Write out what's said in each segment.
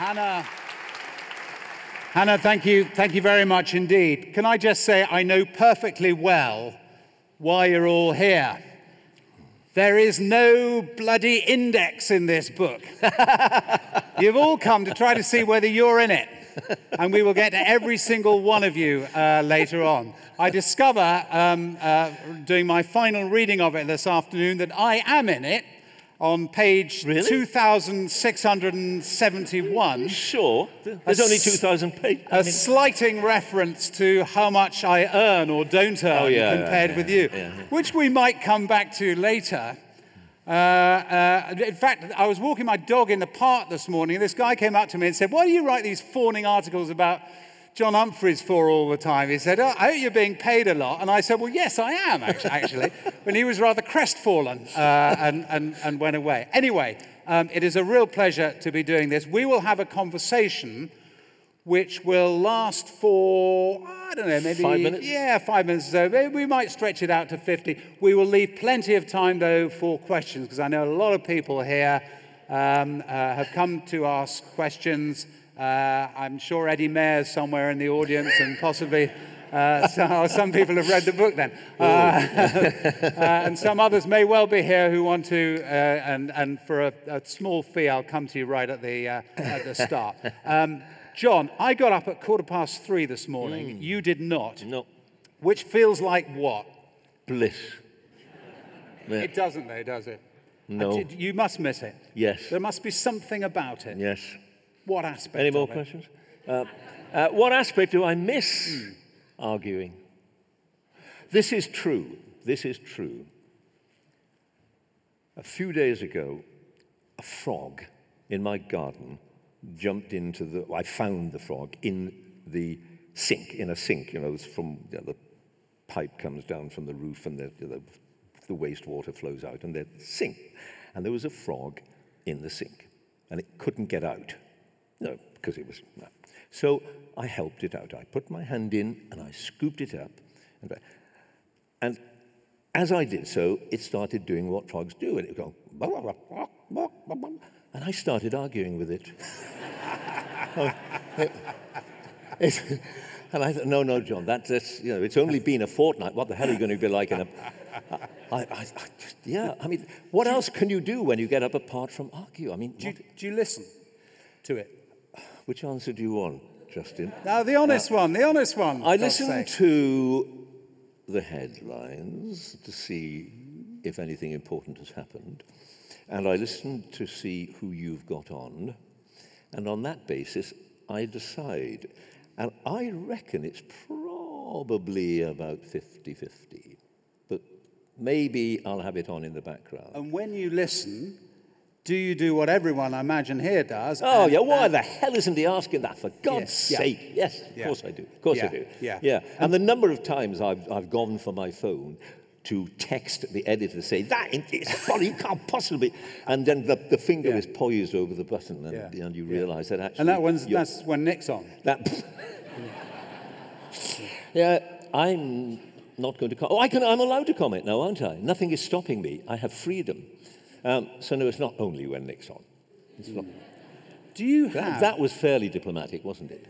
Hannah. Hannah, thank you, thank you very much indeed. Can I just say, I know perfectly well why you're all here. There is no bloody index in this book. You've all come to try to see whether you're in it. And we will get to every single one of you uh, later on. I discover, um, uh, doing my final reading of it this afternoon, that I am in it on page Really? 2671. Sure. There's only 2,000 pages. A slighting reference to how much I earn or don't earn Oh, yeah, compared yeah, with yeah, you, yeah, yeah. which we might come back to later. Uh, uh, in fact, I was walking my dog in the park this morning, and this guy came up to me and said, Why do you write these fawning articles about John Humphrys for all the time? He said, oh, I hope you're being paid a lot. And I said, Well, yes, I am, actually. when he was rather crestfallen uh, and, and, and went away. Anyway, um, it is a real pleasure to be doing this. We will have a conversation which will last for, I don't know, maybe. Five minutes? Yeah, five minutes or so. Maybe we might stretch it out to 50. We will leave plenty of time, though, for questions, because I know a lot of people here um, uh, have come to ask questions. Uh, I'm sure Eddie Mair's somewhere in the audience, and possibly. Uh, so, some people have read the book then. Uh, uh, and some others may well be here who want to, uh, and, and for a, a small fee, I'll come to you right at the, uh, at the start. Um, John, I got up at quarter past three this morning. You did not. No. Which feels like what? Bliss. Yeah. It doesn't, though, does it? No. Uh, d- You must miss it. Yes. There must be something about it. Yes. What aspect? Any more questions? Uh, uh, what aspect do I miss arguing? This is true. This is true. A few days ago, a frog in my garden jumped into the. I found the frog in the sink, in a sink. You know, from you know, the pipe comes down from the roof and the, the, the wastewater flows out, and the sink. And there was a frog in the sink, and it couldn't get out. No, because it was. No. So I helped it out. I put my hand in and I scooped it up. And, and as I did so, it started doing what frogs do. And it would go. "Blah, blah, blah, blah, blah, blah, blah." And I started arguing with it. It- it- and I thought, no, no, John, that, that's, you know, it's only been a fortnight. What the hell are you going to be like in a. I, I, I just, yeah, I mean, what else can you do when you get up apart from argue? I mean, Do you, do you listen to it? Which answer do you want, Justin? Now, the honest uh, one, the honest one. I God's listen sake. to the headlines to see if anything important has happened, and I listen to see who you've got on, and on that basis, I decide. And I reckon it's probably about 50 50, but maybe I'll have it on in the background. And when you listen, do you do what everyone, I imagine, here does? Oh, and- yeah, why and- the hell isn't he asking that? For God's yeah. sake. Yes, of Yeah. course I do. Of course I do. yeah. Yeah. And the number of times I've, I've gone for my phone to text the editor to say, that is funny, you can't possibly. And then the, the finger Yeah. is poised over the button, and, Yeah, and you yeah. realize that actually. And that one's, that's when Nick's on. That. yeah, I'm not going to comment. Oh, I can, I'm allowed to comment now, aren't I? Nothing is stopping me. I have freedom. Um, so, no, it's not only when Nick's on. Not. Do you That, have that was fairly diplomatic, wasn't it?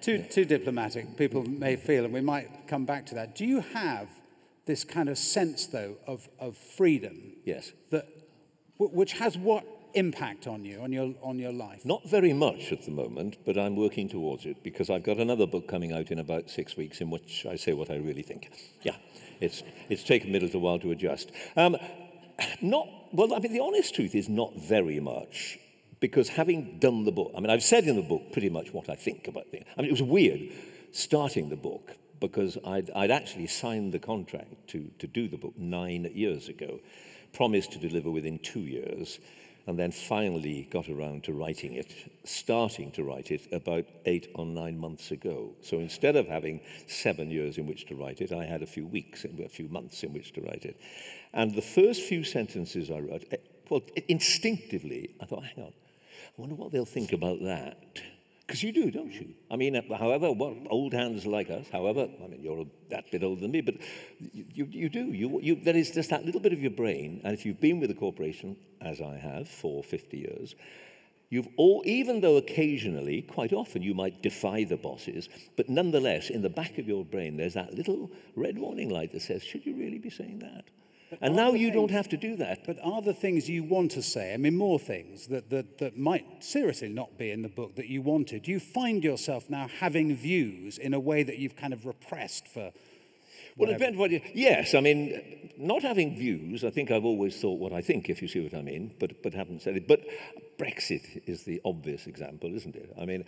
too, too diplomatic, people may feel, and we might come back to that. Do you have this kind of sense, though, of, of freedom Yes. that, wh- which has what impact on you, on your, on your life? Not very much at the moment, but I'm working towards it because I've got another book coming out in about six weeks in which I say what I really think. Yeah, it's, it's taken me a little while to adjust. Um, not, well, I mean, the honest truth is not very much because having done the book, I mean, I've said in the book pretty much what I think about things. I mean, it was weird starting the book because I'd, I'd actually signed the contract to, to do the book nine years ago, promised to deliver within two years, and then finally got around to writing it, starting to write it about eight or nine months ago. So instead of having seven years in which to write it, I had a few weeks, a few months in which to write it. And the first few sentences I wrote, eh, well, instinctively, I thought, hang on, I wonder what they'll think about that. Because you do, don't you? I mean, uh, however, well, old hands like us, however, I mean, you're that bit older than me, but you, you do. You, you, there is just that little bit of your brain, and if you've been with a corporation, as I have, for 50 years, You've all, even though occasionally, quite often, you might defy the bosses, but nonetheless, in the back of your brain, there's that little red warning light that says, should you really be saying that? And now you things, don't have to do that. But are the things you want to say, I mean, more things that, that, that might seriously not be in the book that you wanted, you find yourself now having views in a way that you've kind of repressed for well, it depends what you. Yes, I mean, not having views. I think I've always thought what I think, if you see what I mean, but but haven't said it. But Brexit is the obvious example, isn't it? I mean,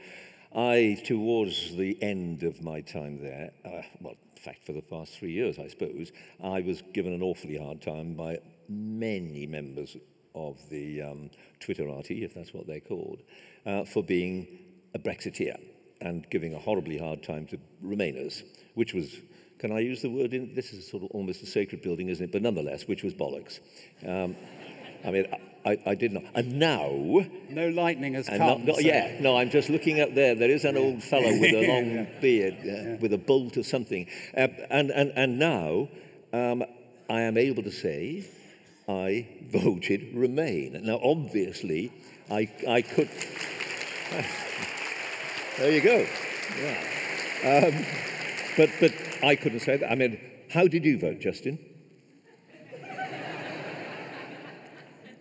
I towards the end of my time there, uh, well, fact, for the past three years, I suppose, I was given an awfully hard time by many members of the um, Twitterati, if that's what they're called, uh, for being a Brexiteer and giving a horribly hard time to Remainers, which was can I use the word? In, this is sort of almost a sacred building, isn't it? But nonetheless, which was bollocks. Um, I mean, I, I, did not. And now. No lightning has come. Not, not, so. Yeah, no, I'm just looking up there. There is an old fellow with a long yeah. beard, uh, yeah. with a bolt or something. Uh, and, and, and now um, I am able to say I voted Remain. Now, obviously, I, I could. there you go. Yeah. Um, but, but I couldn't say that. I mean, how did you vote, Justin?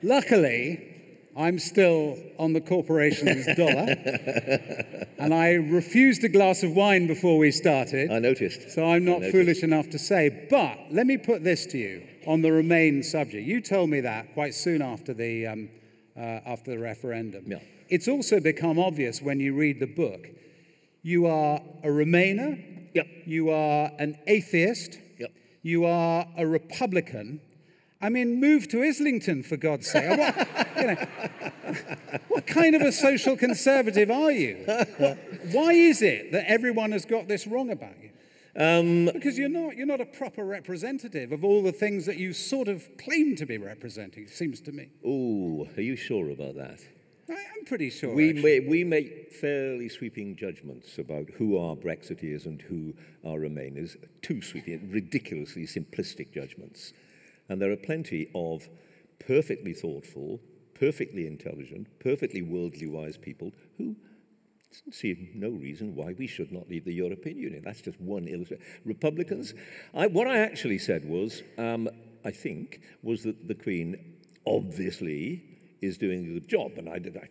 Luckily, I'm still on the corporation's dollar. and I refused a glass of wine before we started. I noticed. So I'm not foolish enough to say. But let me put this to you on the Remain subject. You told me that quite soon after the, um, uh, after the referendum. Yeah. It's also become obvious when you read the book. You are a Remainer Yep. You are an atheist. Yep. You are a Republican. I mean, move to Islington, for God's sake. What, you know, what kind of a social conservative are you? Why is it that everyone has got this wrong about you? Um, because you're not, you're not a proper representative of all the things that you sort of claim to be representing, it seems to me. Oh, are you sure about that? I'm pretty sure. We, may, we make fairly sweeping judgments about who are Brexiteers and who are Remainers. Too sweeping, ridiculously simplistic judgments. And there are plenty of perfectly thoughtful, perfectly intelligent, perfectly worldly wise people who see no reason why we should not leave the European Union. That's just one illustration. Republicans, I, what I actually said was, um, I think, was that the Queen obviously is doing a good job. And I did, I,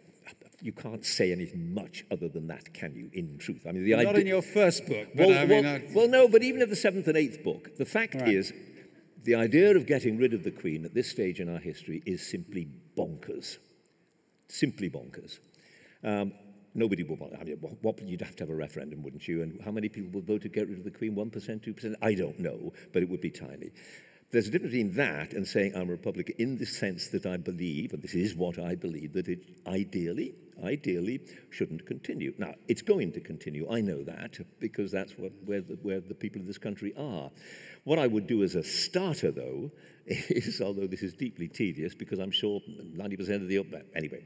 you can't say anything much other than that, can you, in truth? I mean, the Not idea, in your first book. well, I mean, well, well, no, but even in the seventh and eighth book, the fact right. is, the idea of getting rid of the Queen at this stage in our history is simply bonkers. Simply bonkers. Um, nobody will want. I mean, what, you'd have to have a referendum, wouldn't you? And how many people would vote to get rid of the Queen? One percent, two percent? I don't know, but it would be tiny. There's a difference between that and saying I'm a Republican in the sense that I believe, and this is what I believe, that it ideally, ideally shouldn't continue. Now, it's going to continue. I know that because that's where, the, where the people of this country are. What I would do as a starter, though, is, although this is deeply tedious, because I'm sure 90% of the, anyway,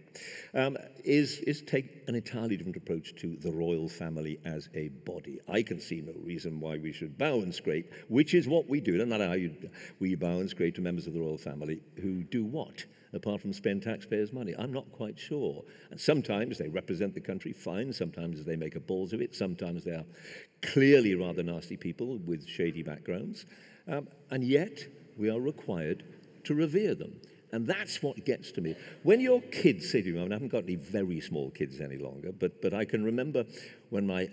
um, is, is take an entirely different approach to the royal family as a body. I can see no reason why we should bow and scrape, which is what we do. And not how you, we bow and scrape to members of the royal family who do what? Apart from spend taxpayers' money? I'm not quite sure. And sometimes they represent the country fine, sometimes they make a balls of it, sometimes they are clearly rather nasty people with shady backgrounds. Um, and yet, we are required to revere them. And that's what gets to me. When your kids say to you, I, mean, I haven't got any very small kids any longer, but, but I can remember when my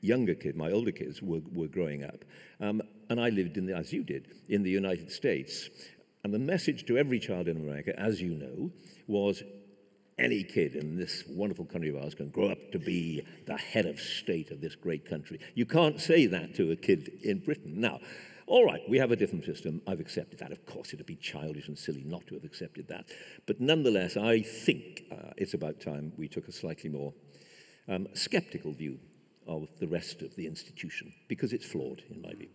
younger kids, my older kids, were, were growing up. Um, and I lived in the, as you did, in the United States. And the message to every child in America, as you know, was any kid in this wonderful country of ours can grow up to be the head of state of this great country. You can't say that to a kid in Britain. Now, all right, we have a different system. I've accepted that. Of course, it would be childish and silly not to have accepted that. But nonetheless, I think uh, it's about time we took a slightly more um, skeptical view of the rest of the institution because it's flawed, in my view.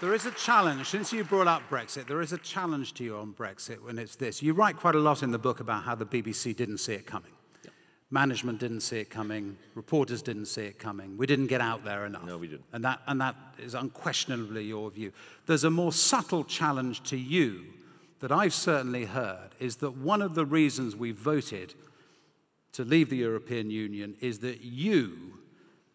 There is a challenge, since you brought up Brexit, there is a challenge to you on Brexit when it's this. You write quite a lot in the book about how the BBC didn't see it coming. Management didn't see it coming, reporters didn't see it coming. We didn't get out there enough. No, we didn't. And that, and that is unquestionably your view. There's a more subtle challenge to you that I've certainly heard is that one of the reasons we voted to leave the European Union is that you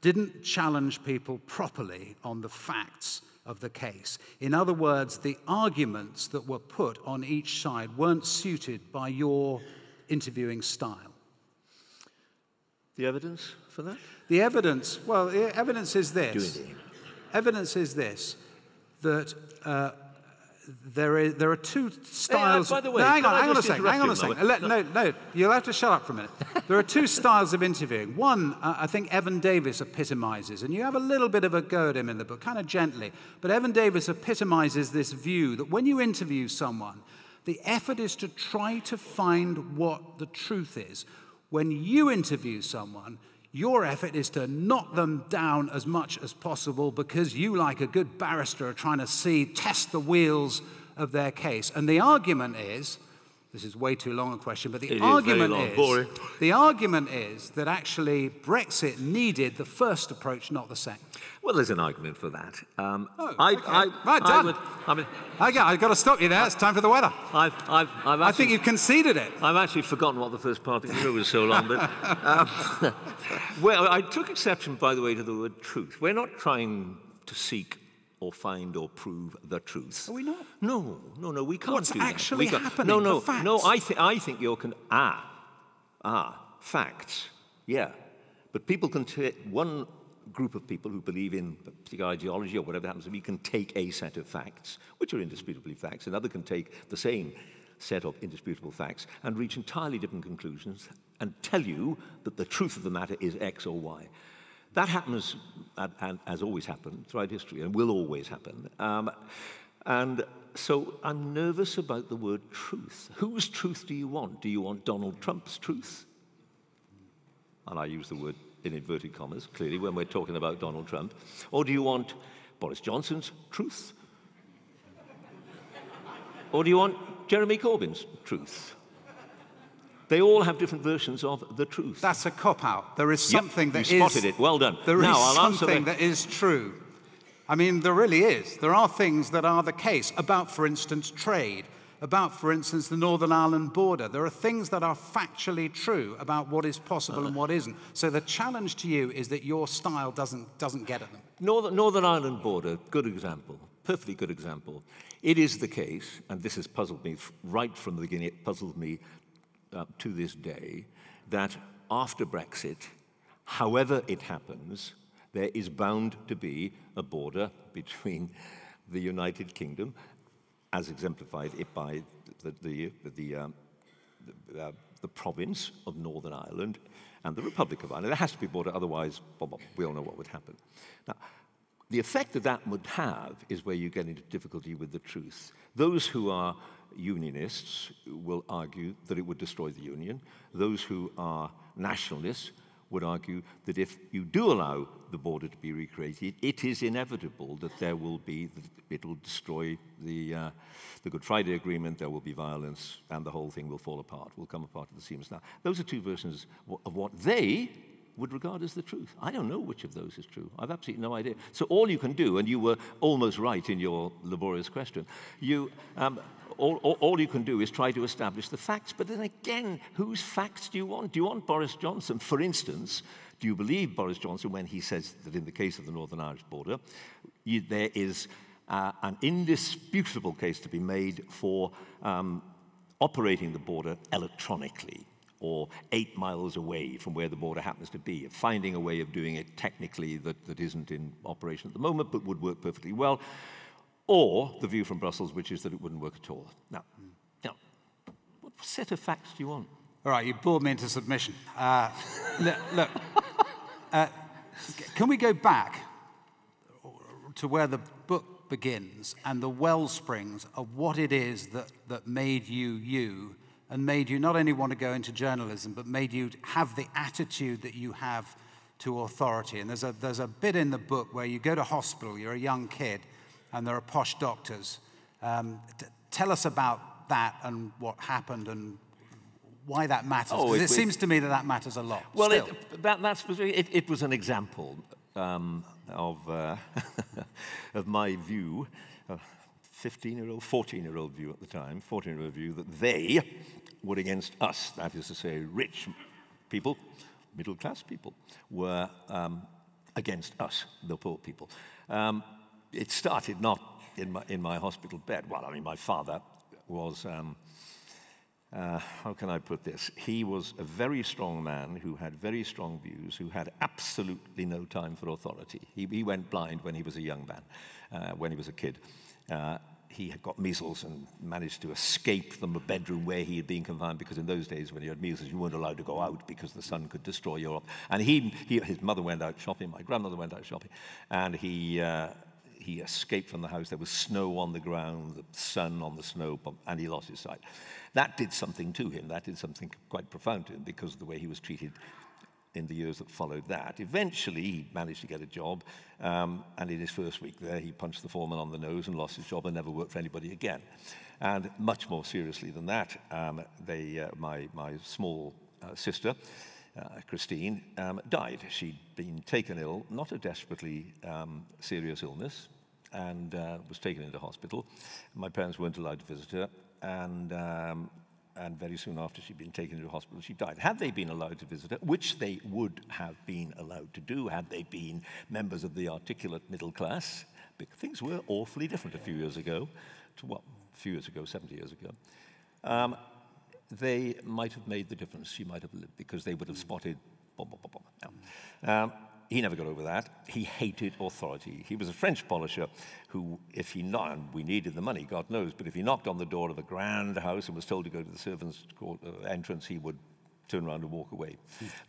didn't challenge people properly on the facts of the case. In other words, the arguments that were put on each side weren't suited by your interviewing style. The evidence for that? The evidence, well, the evidence is this. Evidence is this that uh, there, is, there are two styles. Hey, uh, by the way, no, hang on, hang on a second. Hang on a second. Let, no, no, you'll have to shut up for a minute. there are two styles of interviewing. One, uh, I think Evan Davis epitomizes, and you have a little bit of a go at him in the book, kind of gently. But Evan Davis epitomizes this view that when you interview someone, the effort is to try to find what the truth is. When you interview someone, your effort is to knock them down as much as possible because you, like a good barrister, are trying to see, test the wheels of their case. And the argument is this is way too long a question, but the it argument is, is the argument is that actually Brexit needed the first approach, not the second. Well, there's an argument for that. Um, oh, I, okay. I, right, I done. Would, I mean, okay, I've got to stop you there. It's time for the weather. I've, I've, I've actually, I think you've conceded it. I've actually forgotten what the first part of the was so long. But um, well, I took exception, by the way, to the word truth. We're not trying to seek or find or prove the truth. Are we not? No, no, no, we can't What's do actually that. happening? No, no, facts. no. I, th- I think you're con- ah, ah, facts. Yeah, but people can take one group of people who believe in particular ideology or whatever happens to be can take a set of facts, which are indisputably facts. Another can take the same set of indisputable facts and reach entirely different conclusions and tell you that the truth of the matter is X or Y. That happens, and has always happened throughout history, and will always happen. Um, and so I'm nervous about the word truth. Whose truth do you want? Do you want Donald Trump's truth? And I use the word in inverted commas, clearly, when we're talking about Donald Trump. Or do you want Boris Johnson's truth? or do you want Jeremy Corbyn's truth? They all have different versions of the truth. That's a cop out. There is something yep, that you spotted it. Well done. There now, is I'll something that is true. I mean, there really is. There are things that are the case about, for instance, trade, about, for instance, the Northern Ireland border. There are things that are factually true about what is possible uh, and what isn't. So the challenge to you is that your style doesn't, doesn't get at them. Northern, Northern Ireland border, good example, perfectly good example. It is the case, and this has puzzled me right from the beginning, it puzzled me uh, to this day that after Brexit, however it happens, there is bound to be a border between the United Kingdom, as exemplified by the, the, the, um, the, uh, the province of Northern Ireland and the Republic of Ireland. There has to be a border, otherwise, we all know what would happen. Now, the effect that that would have is where you get into difficulty with the truth. Those who are unionists will argue that it would destroy the union. Those who are nationalists would argue that if you do allow the border to be recreated, it is inevitable that there will be, it will destroy the, uh, the Good Friday Agreement, there will be violence, and the whole thing will fall apart, will come apart at the seams. Now, those are two versions of what they would regard as the truth. I don't know which of those is true. I've absolutely no idea. So all you can do, and you were almost right in your laborious question, you um, all, all, all, you can do is try to establish the facts. But then again, whose facts do you want? Do you want Boris Johnson, for instance? Do you believe Boris Johnson when he says that in the case of the Northern Irish border, you, there is uh, an indisputable case to be made for um, operating the border electronically? Or eight miles away from where the border happens to be, finding a way of doing it technically that, that isn't in operation at the moment but would work perfectly well or the view from Brussels, which is that it wouldn't work at all. Now, now what set of facts do you want? All right, you bored me into submission. Uh, look, look uh, can we go back to where the book begins and the well springs of what it is that, that made you you and made you not only want to go into journalism, but made you have the attitude that you have to authority. And there's a, there's a bit in the book where you go to hospital, you're a young kid, and there are posh doctors. Um, tell us about that and what happened and why that matters. Oh, it, it, seems to me that that matters a lot. Well, it, that, that's, it, it, was an example um, of, uh, of my view. Uh, 15 year old, 14 year old view at the time, 14 year old view that they were against us. That is to say, rich people, middle class people, were um, against us, the poor people. Um, it started not in my, in my hospital bed. Well, I mean, my father was, um, uh, how can I put this? He was a very strong man who had very strong views, who had absolutely no time for authority. He, he went blind when he was a young man, uh, when he was a kid. Uh, he had got measles and managed to escape from a bedroom where he had been confined because in those days when you had measles you weren't allowed to go out because the sun could destroy your and he, he his mother went out shopping my grandmother went out shopping and he uh, he escaped from the house. There was snow on the ground the sun on the snow and he lost his sight. That did something to him. That did something quite profound to him because of the way he was treated in the years that followed that. Eventually, he managed to get a job, um, and in his first week there, he punched the foreman on the nose and lost his job and never worked for anybody again. And much more seriously than that, um, they, uh, my, my small uh, sister, uh, Christine, um, died. She'd been taken ill, not a desperately um, serious illness, and uh, was taken into hospital. My parents weren't allowed to visit her, and um, and very soon after she'd been taken into hospital, she died. Had they been allowed to visit her, which they would have been allowed to do had they been members of the articulate middle class, things were awfully different a few years ago to what, a few years ago, 70 years ago. Um, they might have made the difference. She might have lived because they would have spotted. Um, he never got over that. He hated authority. He was a French polisher who, if he knocked, we needed the money, God knows, but if he knocked on the door of a grand house and was told to go to the servants' court, uh, entrance, he would turn around and walk away.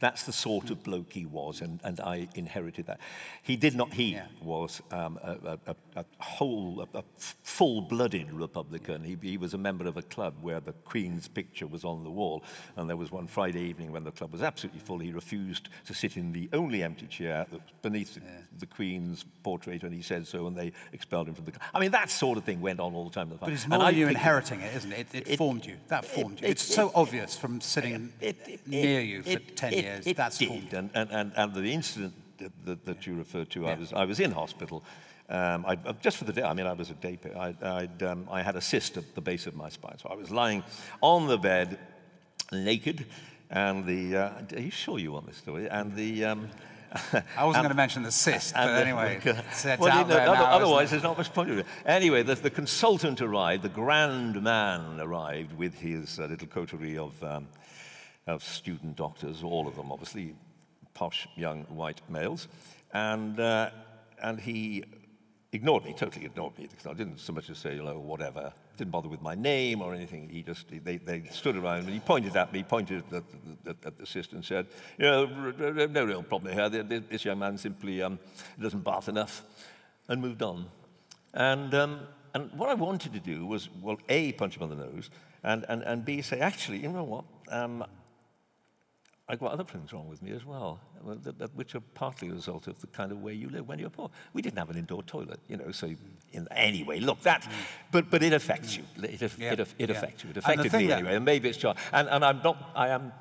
That's the sort of bloke he was, and, and I inherited that. He did not, he yeah. was um, a, a, a, whole, a, full-blooded Republican. He, he was a member of a club where the Queen's picture was on the wall, and there was one Friday evening when the club was absolutely full, he refused to sit in the only empty chair beneath the, yeah. the Queen's portrait, and he said so, and they expelled him from the club. I mean, that sort of thing went on all the time. But it's more you inheriting it, isn't it? It, it formed you. That formed it, you. It's so obvious from sitting... It, it, near you for it, 10 years. It That's did. And, and, and, and the incident that, that, that you referred to, yeah. I, was, I was in hospital. Um, I, just for the day, I mean, I was a day, I, um, I had a cyst at the base of my spine. So I was lying on the bed, naked, and the, uh, are you sure you want this story? And the, um, I wasn't going to mention the cyst, but anyway, well, you know, now, otherwise there's not much point of it. Anyway, the, the, consultant arrived, the grand man arrived with his uh, little coterie of um, of student doctors, all of them obviously posh young white males. And, uh, and he ignored me, totally ignored me. Because I didn't so much as say, hello, whatever. Didn't bother with my name or anything. He just, they, they stood around and he pointed at me, pointed at the, at, at the sister and said, you know, no real problem here. This young man simply um, doesn't bath enough and moved on. And, um, and what I wanted to do was, well, A, punch him on the nose, and, and, and B, say, actually, you know what? Um, I've got other things wrong with me as well, which are partly a result of the kind of way you live when you're poor. We didn't have an indoor toilet, you know, so in, anyway, look, that, mm. but, but it affects you. It, it, yeah. it, it yeah. affects you. It affected me anyway, and maybe it's just, and, and I'm not, I am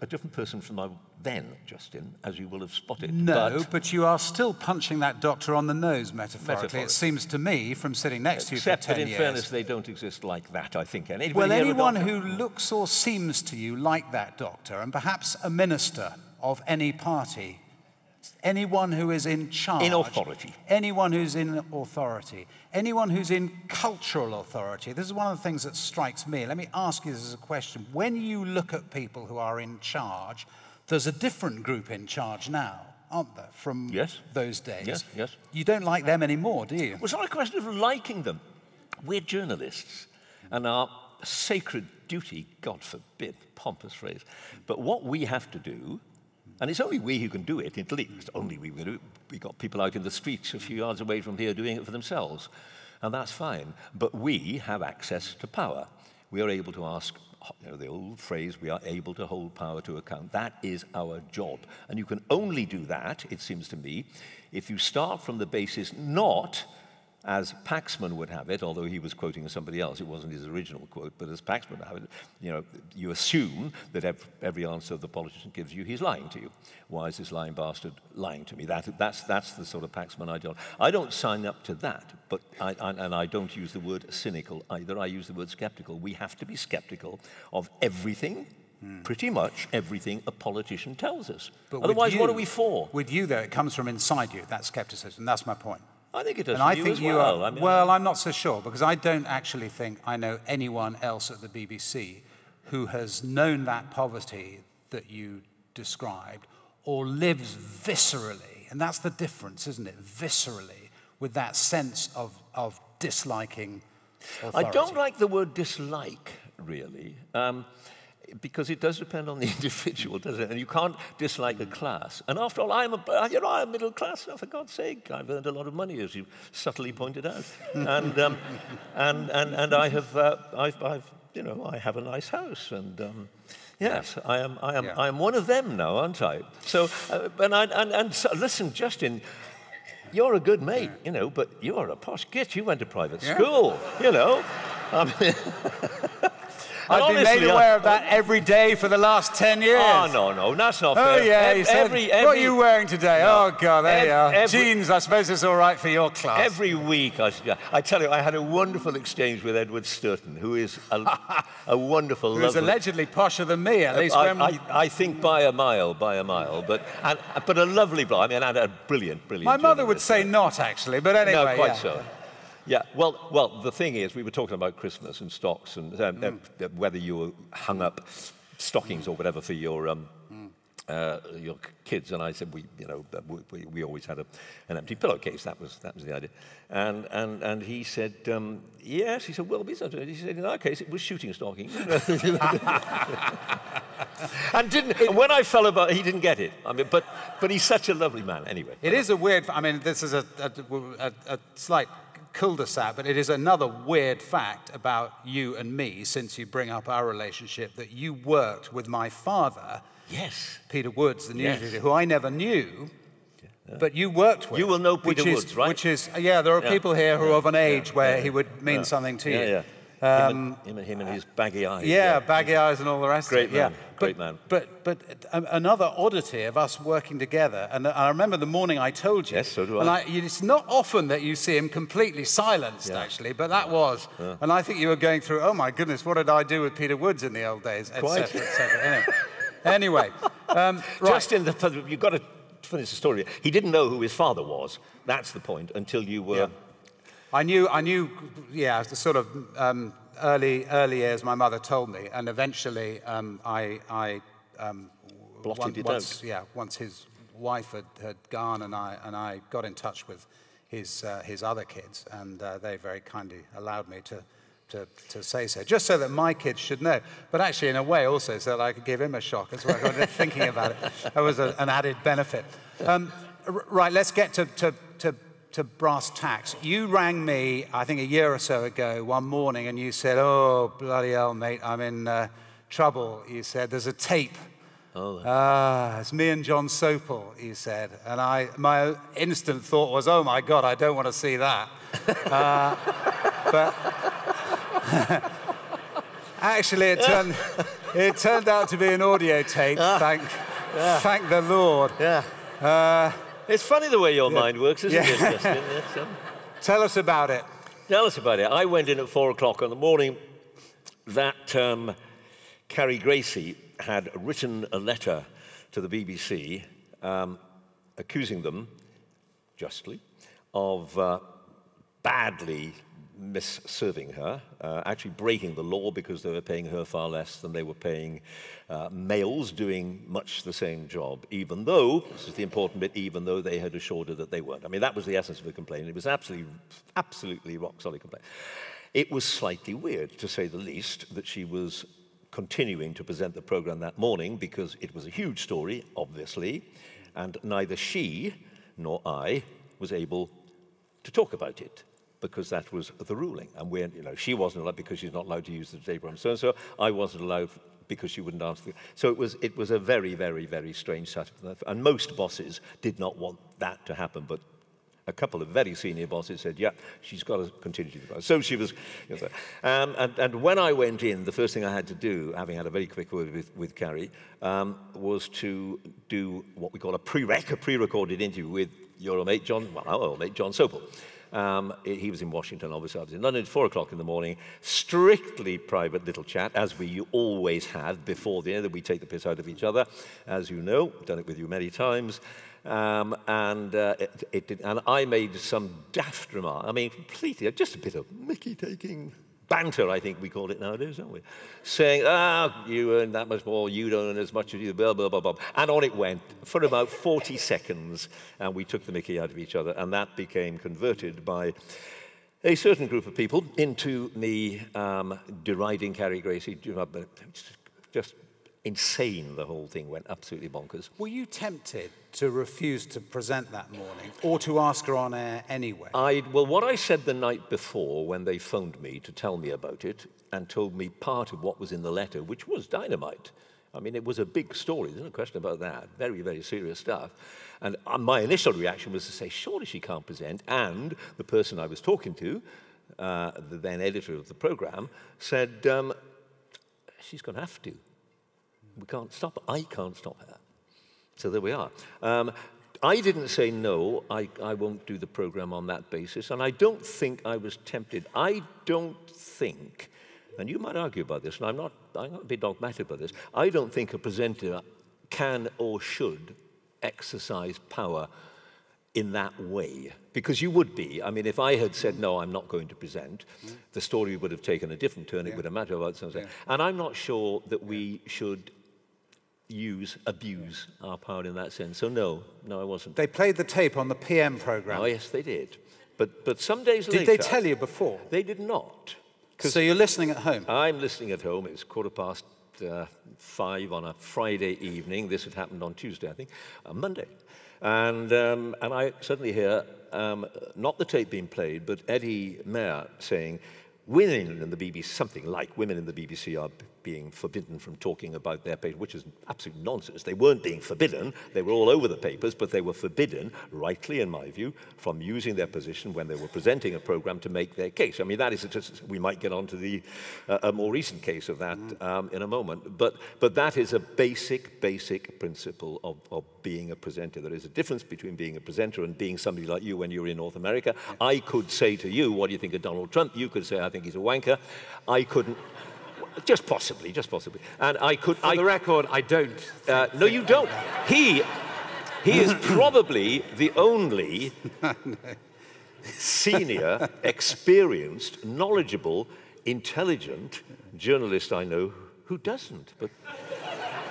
a different person from my then, Justin, as you will have spotted. No, but, but you are still punching that doctor on the nose, metaphorically. metaphorically. It seems to me, from sitting next to you for 10 years. Except that, in fairness, they don't exist like that, I think. Anybody well, anyone who looks or seems to you like that doctor, and perhaps a minister of any party, anyone who is in charge. In authority. Anyone who's in authority. Anyone who's in cultural authority. This is one of the things that strikes me. Let me ask you this as a question. When you look at people who are in charge, there's a different group in charge now, aren't there, from yes. those days? Yes, yes. You don't like them anymore, do you? Well, it's not a question of liking them. We're journalists, and our sacred duty, God forbid, pompous phrase, but what we have to do and it's only we who can do it, at least. Only we can do it. We got people out in the streets a few yards away from here doing it for themselves. And that's fine. But we have access to power. We are able to ask, you know, the old phrase, we are able to hold power to account. That is our job. And you can only do that, it seems to me, if you start from the basis not as Paxman would have it, although he was quoting somebody else, it wasn't his original quote, but as Paxman would have it, you know, you assume that every answer the politician gives you, he's lying to you. Why is this lying bastard lying to me? That, that's, that's the sort of Paxman ideology. I don't sign up to that, but I, I, and I don't use the word cynical either. I use the word skeptical. We have to be skeptical of everything hmm. pretty much everything a politician tells us. But Otherwise, you, what are we for? With you, though, it comes from inside you, that skepticism. That's my point. I think it does and I think you well. Are, I mean, well, I'm not so sure because I don't actually think I know anyone else at the BBC who has known that poverty that you described or lives viscerally, and that's the difference, isn't it? Viscerally, with that sense of, of disliking authority. I don't like the word dislike, really. Um, because it does depend on the individual, doesn't it? And you can't dislike a class. And after all, I'm a, you know, I'm middle class. Now, for God's sake, I've earned a lot of money, as you subtly pointed out. and, um, and, and, and I have, uh, I've, I've, you know, I have a nice house. And um, yes, I am, I, am, yeah. I am one of them now, aren't I? So, uh, and, I, and, and so, listen, Justin, you're a good mate, you know, but you're a posh git. You went to private yeah. school, you know. I mean, I've been made aware of that every day for the last 10 years. Oh, no, no, that's not oh, fair. Oh, yeah, he said, every, every, What are you wearing today? No, oh, God, there you are. Every, Jeans, I suppose it's all right for your class. Every week, I, I tell you, I had a wonderful exchange with Edward Stourton, who is a, a wonderful, Who's allegedly posher than me, at uh, least I, I, I, think by a mile, by a mile. But, and, but a lovely bloke. I mean, and a brilliant, brilliant My mother would say not, actually, but anyway. No, quite yeah. so. Yeah, well, well, the thing is, we were talking about Christmas and stocks and uh, mm. uh, whether you were hung up stockings or whatever for your um, mm. uh, your kids. And I said, we, you know, we, we always had a, an empty pillowcase. That was that was the idea. And and and he said, um, yes. He said, well, be so he said, in our case, it was shooting stockings. and didn't. And when I fell about, he didn't get it. I mean, but but he's such a lovely man. Anyway, it is a weird. I mean, this is a, a, a, a slight cul-de-sac, but it is another weird fact about you and me, since you bring up our relationship, that you worked with my father, yes, Peter Woods, the news yes. who I never knew, yeah. but you worked with. You will know Peter is, Woods, right? Which is, yeah, there are yeah. people here who are of an age where he would mean something to you. Um, him, and, him, and, him, and, his baggy eyes. Yeah, yeah. baggy eyes and all the rest Great of it. Man. Yeah, Great but, man. But, but another oddity of us working together, and I remember the morning I told you. Yes, so do I. And I, it's not often that you see him completely silenced, yeah. actually, but that was. Yeah. And I think you were going through, oh my goodness, what did I do with Peter Woods in the old days, etc., etc. Anyway, anyway um, right. just in the, you've got to finish the story. He didn't know who his father was. That's the point. Until you were. Yeah. I knew, I knew, yeah, the sort of um, early, early years, my mother told me, and eventually um, I, I um, one, once, yeah, once his wife had, had gone, and I, and I got in touch with his, uh, his other kids, and uh, they very kindly allowed me to, to, to say so, just so that my kids should know. But actually, in a way, also so that I could give him a shock as well. thinking about it. That was a, an added benefit. Um, right, let's get to, to, to brass tacks. You rang me, I think a year or so ago, one morning, and you said, Oh, bloody hell, mate, I'm in uh, trouble. You said, There's a tape. Oh. Ah, it's me and Jon Sopel, you said. And I, my instant thought was, Oh my God, I don't want to see that. uh, but actually, it turned, it turned out to be an audio tape, ah. thank, yeah. thank the Lord. Yeah. Uh, it's funny the way your yeah. mind works, isn't yeah. it, Justin? Um... Tell us about it. Tell us about it. I went in at four o'clock in the morning that um, Carrie Gracie had written a letter to the BBC um, accusing them, justly, of uh, badly misserving her, uh, actually breaking the law because they were paying her far less than they were paying uh, males doing much the same job, even though, this is the important bit, even though they had assured her that they weren't. I mean, that was the essence of the complaint. It was absolutely, absolutely rock solid complaint. It was slightly weird, to say the least, that she was continuing to present the program that morning because it was a huge story, obviously, and neither she nor I was able to talk about it because that was the ruling. And when, you know, she wasn't allowed because she's not allowed to use the data so and so. I wasn't allowed because she wouldn't answer. The, so it was, it was a very, very, very strange setup. And most bosses did not want that to happen, but a couple of very senior bosses said, yeah, she's got to continue to do So she was, you know, um, and, and when I went in, the first thing I had to do, having had a very quick word with, with Carrie, um, was to do what we call a pre-rec, a pre-recorded interview with your mate John, well, our old mate Jon Sopel. Um, he was in Washington, obviously. I was in London at four o'clock in the morning. Strictly private little chat, as we always have before the end. We take the piss out of each other, as you know. Done it with you many times. Um, and, uh, it, it did, and I made some daft remark. I mean, completely, just a bit of Mickey taking banter, I think we call it nowadays, don't we? Saying, ah, you earn that much more, you don't earn as much as you, blah, blah, blah, blah. And on it went for about 40 seconds, and we took the mickey out of each other, and that became converted by a certain group of people into me um, deriding Carrie Gracie, just insane, the whole thing went absolutely bonkers. Were you tempted to refuse to present that morning or to ask her on air anyway? I, well, what I said the night before when they phoned me to tell me about it and told me part of what was in the letter, which was dynamite. I mean, it was a big story, there's no question about that. Very, very serious stuff. And uh, my initial reaction was to say, surely she can't present. And the person I was talking to, uh, the then editor of the program, said, um, she's going to have to. We can't stop. I can't stop her. So there we are. Um, I didn't say no, I, I won't do the program on that basis, and I don't think I was tempted. I don't think, and you might argue about this, and I'm not, I'm not being dogmatic about this, I don't think a presenter can or should exercise power in that way. Because you would be. I mean, if I had said, no, I'm not going to present, the story would have taken a different turn. Yeah. It would have mattered about something. Yeah. And I'm not sure that we should use, abuse our power in that sense. So no, no, I wasn't. They played the tape on the PM program. Oh yes, they did. But but some days did later, Did they tell you before? They did not. So you're listening at home. I'm listening at home. It's quarter past uh, five on a Friday evening. This had happened on Tuesday, I think, uh, Monday, and um, and I suddenly hear um, not the tape being played, but Eddie Mair saying. Women in the BBC, something like women in the BBC are being forbidden from talking about their paper, which is absolute nonsense. They weren't being forbidden. They were all over the papers, but they were forbidden, rightly in my view, from using their position when they were presenting a program to make their case. I mean, that is just, we might get on to the, uh, a more recent case of that um, in a moment. But, but that is a basic, basic principle of, of being a presenter. There is a difference between being a presenter and being somebody like you when you're in North America. I could say to you, what do you think of Donald Trump? You could say, I think he's a wanker. I couldn't just possibly, just possibly. And I could. For I, the record, I don't. Uh, no, you don't. He, he is probably the only senior, experienced, knowledgeable, intelligent journalist I know who doesn't. But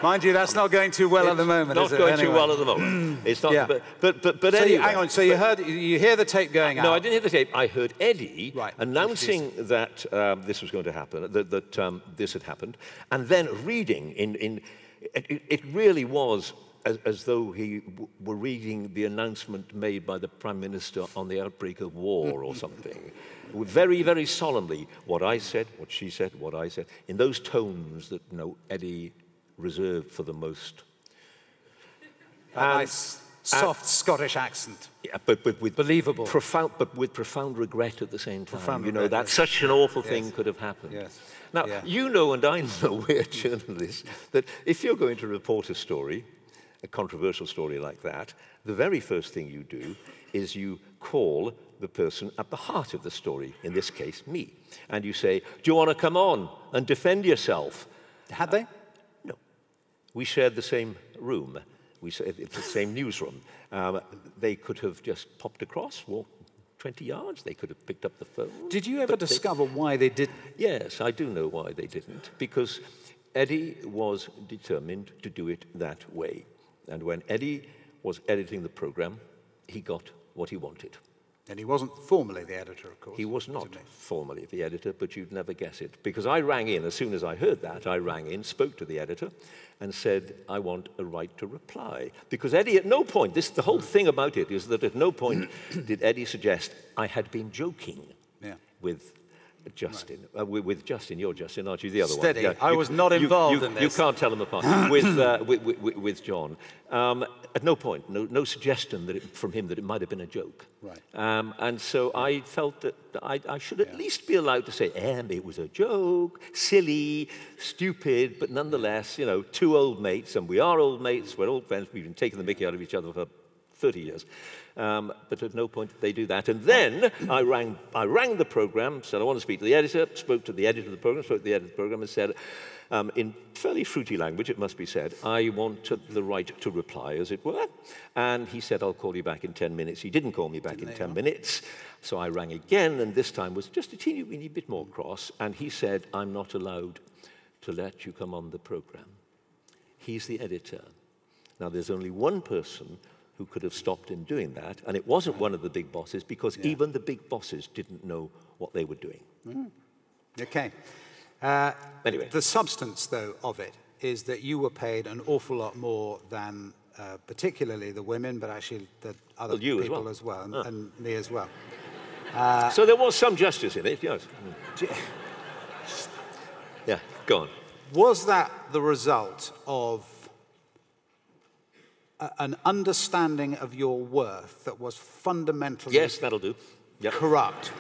Mind you, that's not going too well it's at the moment. Not going anyway. too well at the moment. It's not. Yeah. But but but, but so anyway. You, hang on. So you heard you hear the tape going out? No, I didn't hear the tape. I heard Eddie right. announcing that um, this was going to happen, that, that um, this had happened, and then reading in in. It, it really was as, as, though he were reading the announcement made by the Prime Minister on the outbreak of war or something. very, very solemnly, what I said, what she said, what I said, in those tones that you know, Eddie reserved for the most. A and, nice, soft Scottish accent. Yeah, but, but with believable, profound, but with profound regret at the same time. Profound you know regret, that yes. such an awful thing could have happened. Yes. Now yeah. you know, and I know, we're journalists, that if you're going to report a story, a controversial story like that, the very first thing you do is you call the person at the heart of the story, in this case, me. And you say, Do you want to come on and defend yourself? Had they? We shared the same room. We said it's the same newsroom. Um, they could have just popped across, walked 20 yards. They could have picked up the phone. Did you ever discover they, why they didn't? Yes, I do know why they didn't. Because Eddie was determined to do it that way. And when Eddie was editing the program, he got what he wanted. And he wasn't formally the editor, of course. He was not formally the editor, but you'd never guess it. Because I rang in, as soon as I heard that, I rang in, spoke to the editor, and said, I want a right to reply. Because Eddie, at no point, this, the whole thing about it is that at no point did Eddie suggest I had been joking yeah. with Justin. Right. Uh, with, Justin, you're Justin, aren't you? The other Steady. one. Yeah, I was not involved you, in this. You can't tell them apart. with, uh, with, with, with, John. Um, at no point, no, no suggestion that it, from him that it might have been a joke. Right. Um, and so I felt that I, I should at least be allowed to say, Em, it was a joke, silly, stupid, but nonetheless, you know, two old mates, and we are old mates, we're old friends, we've been taking the mickey out of each other for 30 years. Um, but at no point did they do that. And then I rang, I rang the program, said I want to speak to the editor, spoke to the editor of the program, spoke to the editor of the program, and said, um, in fairly fruity language, it must be said, I want the right to reply, as it were. And he said, I'll call you back in 10 minutes. He didn't call me back didn't in 10 are? minutes. So I rang again, and this time was just a teeny weeny bit more cross. And he said, I'm not allowed to let you come on the program. He's the editor. Now, there's only one person who could have stopped him doing that. And it wasn't one of the big bosses because yeah. even the big bosses didn't know what they were doing. Mm. Okay. Uh, anyway. The substance, though, of it is that you were paid an awful lot more than uh, particularly the women, but actually the other well, people as well, as well and, and, me as well. Uh, so there was some justice in it, yes. yeah, go on. Was that the result of an understanding of your worth that was fundamentally yes, that'll do. Yep. corrupt.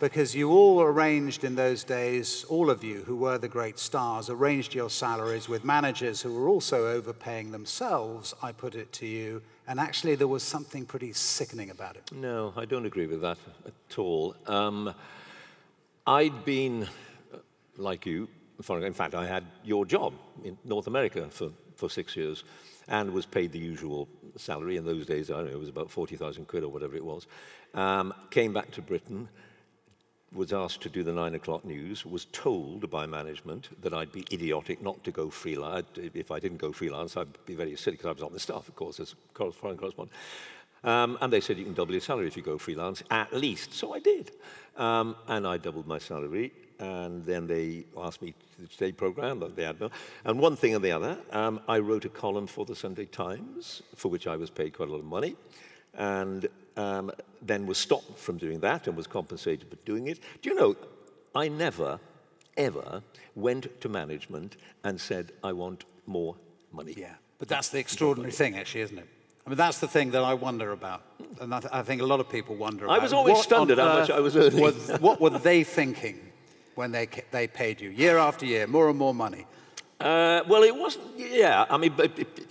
Because you all arranged in those days, all of you who were the great stars, arranged your salaries with managers who were also overpaying themselves, I put it to you, and actually there was something pretty sickening about it. No, I don't agree with that at all. Um, I'd been, uh, like you, in fact, I had your job in North America for, for six years and was paid the usual salary. In those days, I don't know, it was about 40,000 quid or whatever it was. Um, came back to Britain, was asked to do the nine o'clock news, was told by management that I'd be idiotic not to go freelance. If I didn't go freelance, I'd be very silly because I was on the staff, of course, as foreign correspondent. Um, and they said you can double your salary if you go freelance, at least. So I did. Um, and I doubled my salary and then they asked me to stay program, the Admiral. And one thing and the other, um, I wrote a column for the Sunday Times, for which I was paid quite a lot of money, and um, then was stopped from doing that and was compensated for doing it. Do you know, I never, ever went to management and said, I want more money. Yeah, but that's the extraordinary thing, actually, isn't it? I mean, that's the thing that I wonder about. And I, th I think a lot of people wonder about. I was always stunned at how much I was earning. Was, what were they thinking? When they, they paid you, year after year, more and more money? Uh, well, it wasn't, yeah, I mean, it,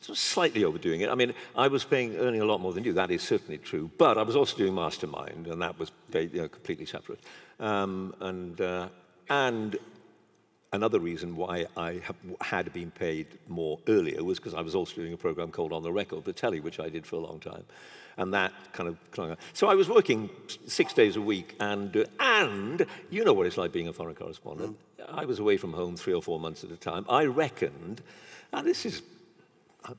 slightly overdoing it. I mean, I was paying, earning a lot more than you, that is certainly true, but I was also doing Mastermind, and that was you know, completely separate. Um, and, uh, and another reason why I had been paid more earlier was because I was also doing a program called On the Record, the telly, which I did for a long time and that kind of clung. So I was working six days a week, and uh, and you know what it's like being a foreign correspondent. Mm. I was away from home three or four months at a time. I reckoned, and this is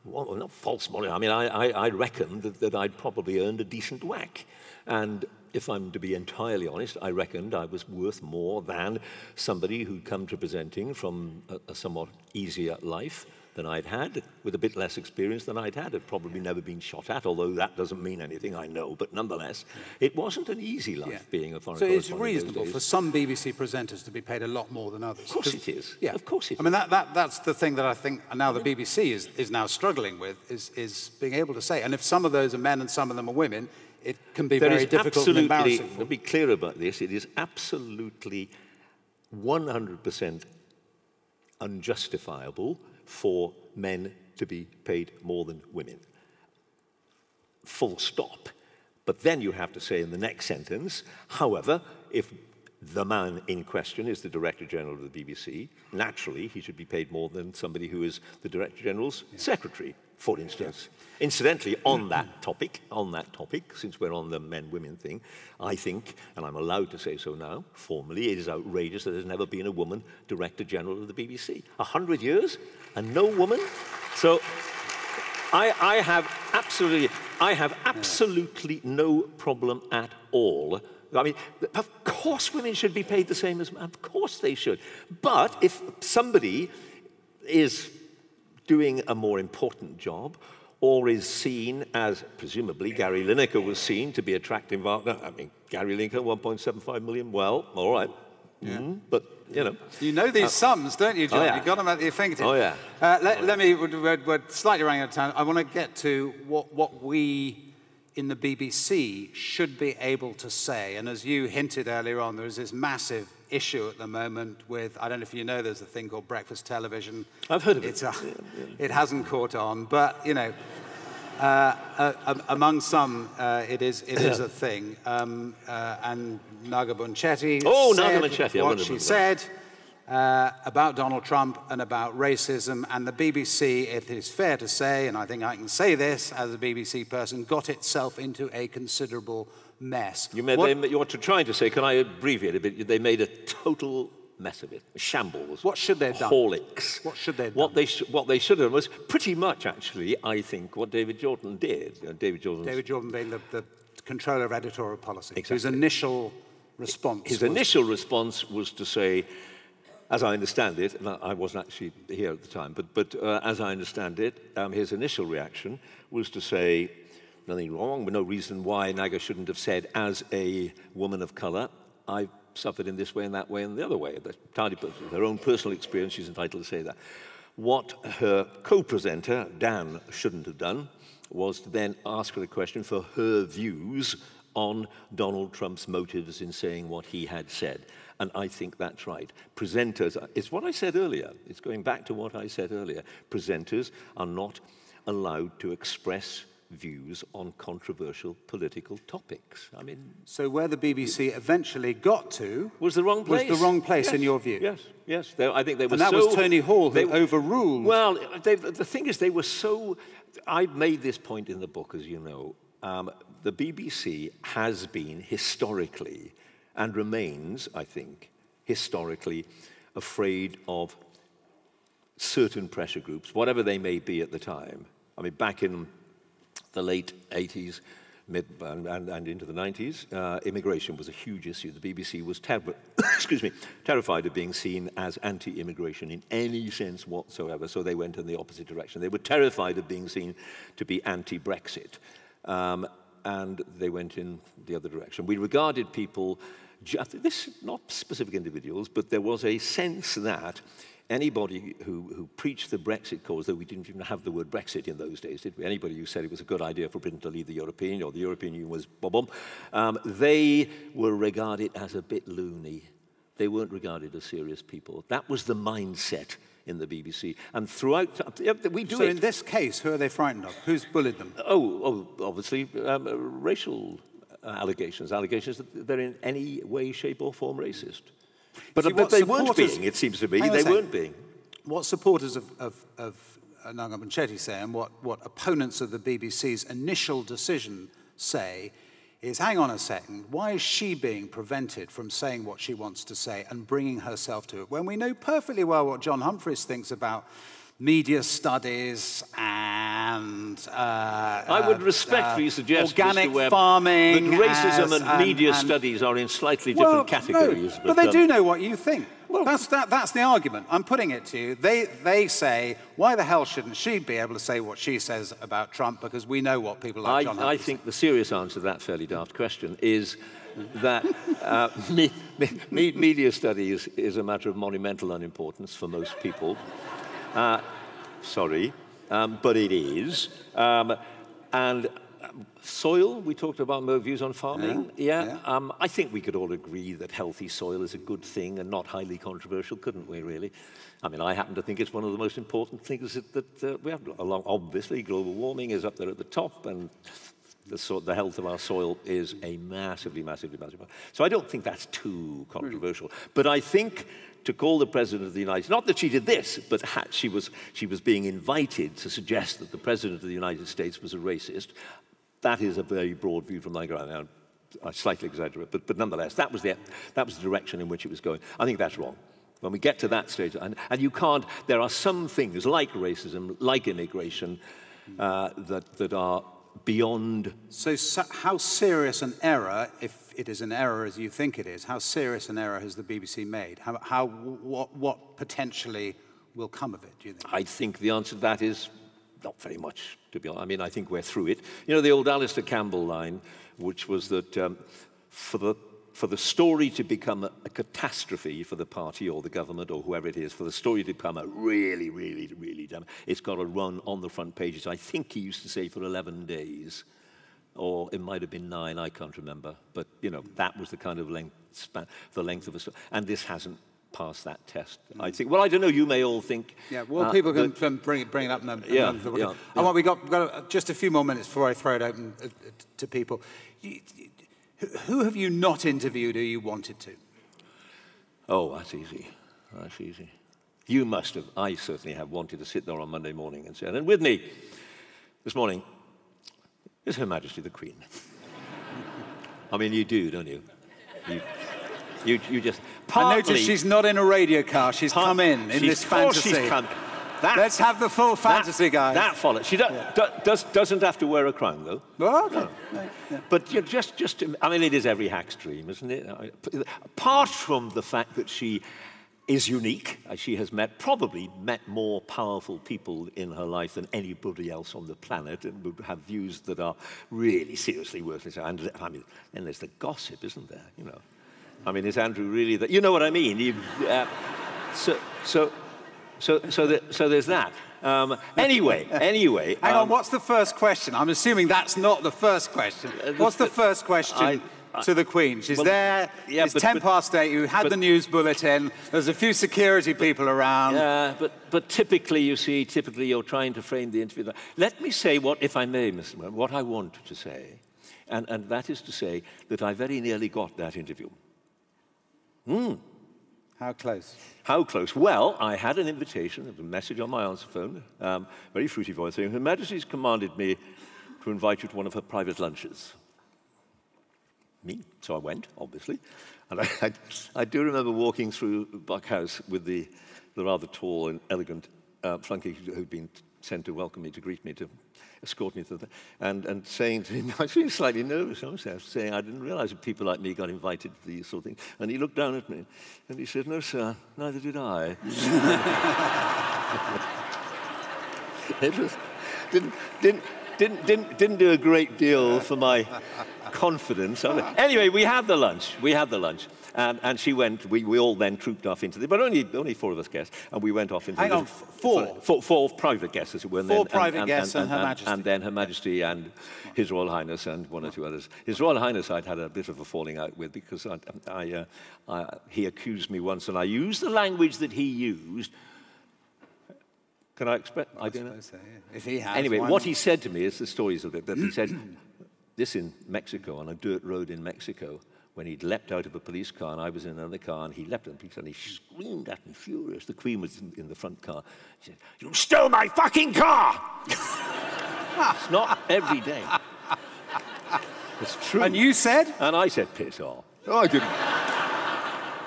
well, not false money. I mean, I, I, I reckoned that, that I'd probably earned a decent whack, and if I'm to be entirely honest, I reckoned I was worth more than somebody who'd come to presenting from a, a somewhat easier life than I'd had, with a bit less experience than I'd had. Had probably never been shot at, although that doesn't mean anything, I know. But nonetheless, it wasn't an easy life yeah. being a foreign So it's reasonable for some BBC presenters to be paid a lot more than others. Of course it is. Yeah. Of course it I mean, that, that, that's the thing that I think now the BBC is, is now struggling with, is, is being able to say. And if some of those are men and some of them are women, it can be there very difficult and embarrassing. To be clear about this, it is absolutely 100% unjustifiable for men to be paid more than women. Full stop. But then you have to say in the next sentence, however, if the man in question is the Director General of the BBC, naturally he should be paid more than somebody who is the Director General's yeah. secretary, for instance. Yeah. Incidentally, on that topic, on that topic, since we're on the men-women thing, I think, and I'm allowed to say so now, formally, it is outrageous that there's never been a woman Director General of the BBC. A hundred years and no woman? So I, I have absolutely, I have absolutely no problem at all I mean, of course women should be paid the same as men. Of course they should. But if somebody is doing a more important job or is seen as, presumably, Gary Lineker was seen to be attracting Wagner. I mean, Gary Lineker, 1.75 million, well, all right, Yeah. Mm, but, you know. You know these uh, sums, don't you, John? Oh, yeah. You've got them at your fingertips. Oh, yeah. Uh, let, oh, let me, we're, we're, slightly running out of time. I want to get to what, what we in the BBC should be able to say. And as you hinted earlier on, there is this massive issue at the moment with, I don't know if you know, there's a thing called breakfast television. I've heard of it's it. A, yeah, yeah. It hasn't caught on, but, you know, uh, uh, among some, uh, it is it is a thing. Um, uh, and Naga Munchetty oh, Naga what she said uh, about Donald Trump and about racism. And the BBC, it is fair to say, and I think I can say this as a BBC person, got itself into a considerable mess. You, made, what, they, you to trying to say, can I abbreviate a bit? They made a total mess of it, a shambles. What should they have done? Horlicks. What should they have what done? They what they should have done was pretty much, actually, I think, what David Jordan did. You know, David Jordan. David Jordan being the, the controller of editorial policy. Exactly. His initial response. His initial response was to say, as I understand it, and I wasn't actually here at the time, but, but uh, as I understand it, um, his initial reaction was to say, nothing wrong, but no reason why Naga shouldn't have said, as a woman of color, I suffered in this way and that way and the other way. That's her own personal experience, she's entitled to say that. What her co-presenter, Dan, shouldn't have done was to then ask her a question for her views on Donald Trump's motives in saying what he had said. And I think that's right. Presenters, it's what I said earlier. It's going back to what I said earlier. Presenters are not allowed to express views on controversial political topics. I mean, so where the BBC eventually got to was the wrong place. Was the wrong place yes, in your view? Yes, yes. They, I think they were. And that so, was Tony Hall who they, overruled. Well, they, the thing is, they were so. I made this point in the book, as you know. Um, the BBC has been historically and remains, I think, historically afraid of certain pressure groups, whatever they may be at the time. I mean, back in the late 80s, mid and, and, and into the 90s, uh, immigration was a huge issue. The BBC was excuse me, terrified of being seen as anti-immigration in any sense whatsoever, so they went in the opposite direction. They were terrified of being seen to be anti-Brexit, um, and they went in the other direction. We regarded people this, not specific individuals, but there was a sense that anybody who, who preached the Brexit cause, though we didn't even have the word Brexit in those days, did we? Anybody who said it was a good idea for Britain to leave the European or the European Union was bob um, they were regarded as a bit loony. They weren't regarded as serious people. That was the mindset in the BBC. And throughout, we do so it. in this case, who are they frightened of? Who's bullied them? Oh, oh obviously, um, racial uh, Uh, allegations, allegations that they're in any way, shape, or form racist. But, See, but they weren't being, it seems to me. They weren't being. What supporters of, of, of Naga Munchetty say, and what, what opponents of the BBC's initial decision say, is hang on a second, why is she being prevented from saying what she wants to say and bringing herself to it when we know perfectly well what John Humphrys thinks about media studies and uh, I would respectfully uh, suggest organic Webb, farming that racism as, and media and, studies are in slightly different well, categories. No, but, but, they um, do know what you think. Well, that's, that, that's the argument. I'm putting it to you. They, they say, why the hell shouldn't she be able to say what she says about Trump? Because we know what people like I, John I think the serious answer to that fairly daft question is that uh, me, me, media studies is a matter of monumental unimportance for most people. Uh, sorry, um, but it is. Um, and soil, we talked about more views on farming. Yeah, yeah. yeah. Um, I think we could all agree that healthy soil is a good thing and not highly controversial, couldn't we, really? I mean, I happen to think it's one of the most important things that, that uh, we have. Along, obviously, global warming is up there at the top, and the, so, the health of our soil is a massively, massively, massively. So I don't think that's too controversial. Mm. But I think to call the President of the United States, not that she did this, but she was, she was being invited to suggest that the President of the United States was a racist. That is a very broad view from my ground. I slightly exaggerate, but, but nonetheless, that was, the, that was the direction in which it was going. I think that's wrong. When we get to that stage, and, and you can't, there are some things like racism, like immigration, uh, that, that are beyond. So, so, how serious an error, if it is an error as you think it is, how serious an error has the BBC made? How, how what, what potentially will come of it, do you think? I think the answer to that is not very much, to be honest. I mean, I think we're through it. You know, the old Alastair Campbell line, which was that um, for the for the story to become a, a, catastrophe for the party or the government or whoever it is, for the story to become a really, really, really damn, it's got to run on the front pages. I think he used to say for 11 days, or it might have been nine, I can't remember. But, you know, that was the kind of length, span, the length of a story. And this hasn't passed that test. Mm. I think. Well, I don't know. You may all think. Yeah. Well, uh, people can that, bring it bring it up. And, yeah, yeah, yeah. I want we got, got just a few more minutes before I throw it open uh, to people. You, who have you not interviewed who you wanted to? Oh, that's easy. That's easy. You must have. I certainly have wanted to sit there on Monday morning and say, and with me this morning is Her Majesty the Queen. I mean, you do, don't you? You, you, you just. Partly, I notice she's not in a radio car. She's part, come in in this fantasy. She's come, that, Let's have the full fantasy, that, guys. That follows. She do, yeah. do, does, doesn't have to wear a crown, though. Well, okay. No. Yeah. But you just, just, I mean, it is every hack's dream, isn't it? Apart from the fact that she is unique, uh, she has met, probably met more powerful people in her life than anybody else on the planet and would have views that are really seriously worthless. And I mean, then there's the gossip, isn't there? You know, I mean, is Andrew really that? You know what I mean? You, uh, so, so so, so, the, so there's that. Um, anyway, anyway. Hang um, on, what's the first question? I'm assuming that's not the first question. Uh, what's the first question? I, I, to the Queen. She's well, there. Yeah, it's but, 10 but, past 8. You had but, the news bulletin. There's a few security people around. Yeah, but, but typically, you see, typically you're trying to frame the interview. Let me say what, if I may, Mr. What I want to say. And, and that is to say that I very nearly got that interview. Hmm. How close? How close? Well, I had an invitation, a message on my answer phone, um, very fruity voice, saying, Her Majesty's commanded me to invite you to one of her private lunches. Me. So I went, obviously. And I, I, I do remember walking through Buck House with the, the rather tall and elegant uh, who'd been sent to welcome me, to greet me, to escort me to the, and, and saying to him, I was feeling slightly nervous, I was saying I didn't realize that people like me got invited to these sort of things. And he looked down at me and he said, no, sir, neither did I. it was, didn't, didn't, didn't, didn't, didn't do a great deal for my confidence. Anyway, we had the lunch. We had the lunch. And, and she went, we, we all then trooped off into the, but only, only four of us guests, and we went off into Hang the, on, four? four? Four private guests, as it were. Four then, private and, guests and, and, Her Majesty. And then Her Majesty and His Royal Highness and one or two others. His Royal Highness I'd had a bit of a falling out with because I, I, uh, I, he accused me once, and I used the language that he used, can I expect? I, I don't know. So, yeah. If he has. Anyway, what he said to me is the stories of it. That he said this in Mexico on a dirt road in Mexico when he'd leapt out of a police car and I was in another car and he leapt out of the police car and he screamed at me furious. The Queen was in, in the front car. He said, You stole my fucking car! it's not every day. It's true. And you said? And I said, Piss off. Oh, I didn't.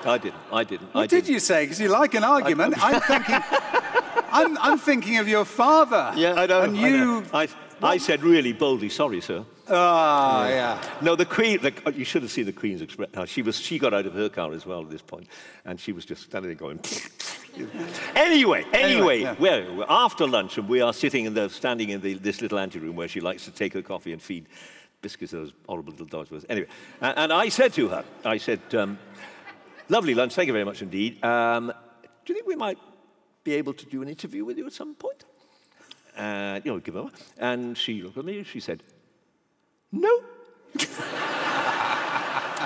I didn't. I didn't. What I did you say? Because you like an argument. I, am thinking. I'm, I'm, thinking of your father. Yeah, I know. And you. I, know. I, I said really boldly, sorry, sir. Oh, yeah. No, the Queen, the, oh, you should have seen the Queen's expression. She, was, she got out of her car as well at this point, and she was just standing there going. anyway, anyway, anyway yeah. well, after lunch, and we are sitting in the, standing in the, this little anteroom where she likes to take her coffee and feed biscuits to those horrible little dogs. Anyway, and, and, I said to her, I said, um, lovely lunch, thank you very much indeed. Um, do you think we might be able to do an interview with you at some point? Uh, you know, give her. And she looked at me, she said, no.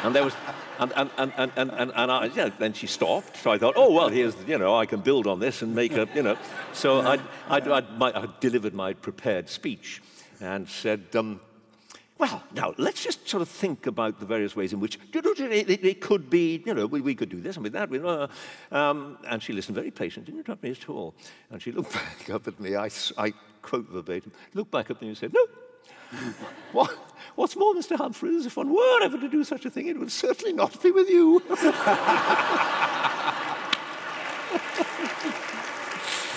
and there was, and, and, and, and, and, and I, yeah, then she stopped. So I thought, oh, well, here's, you know, I can build on this and make a, you know. So I, I, I, I delivered my prepared speech and said, um, well, now let's just sort of think about the various ways in which it, could be, you know, we, we, could do this and with that. uh, um, and she listened very patiently, didn't interrupt me at all. And she looked back up at me. I, I quote verbatim, looked back at me and said, no. what? What's more, Mr. Humphrys, if one were ever to do such a thing, it would certainly not be with you.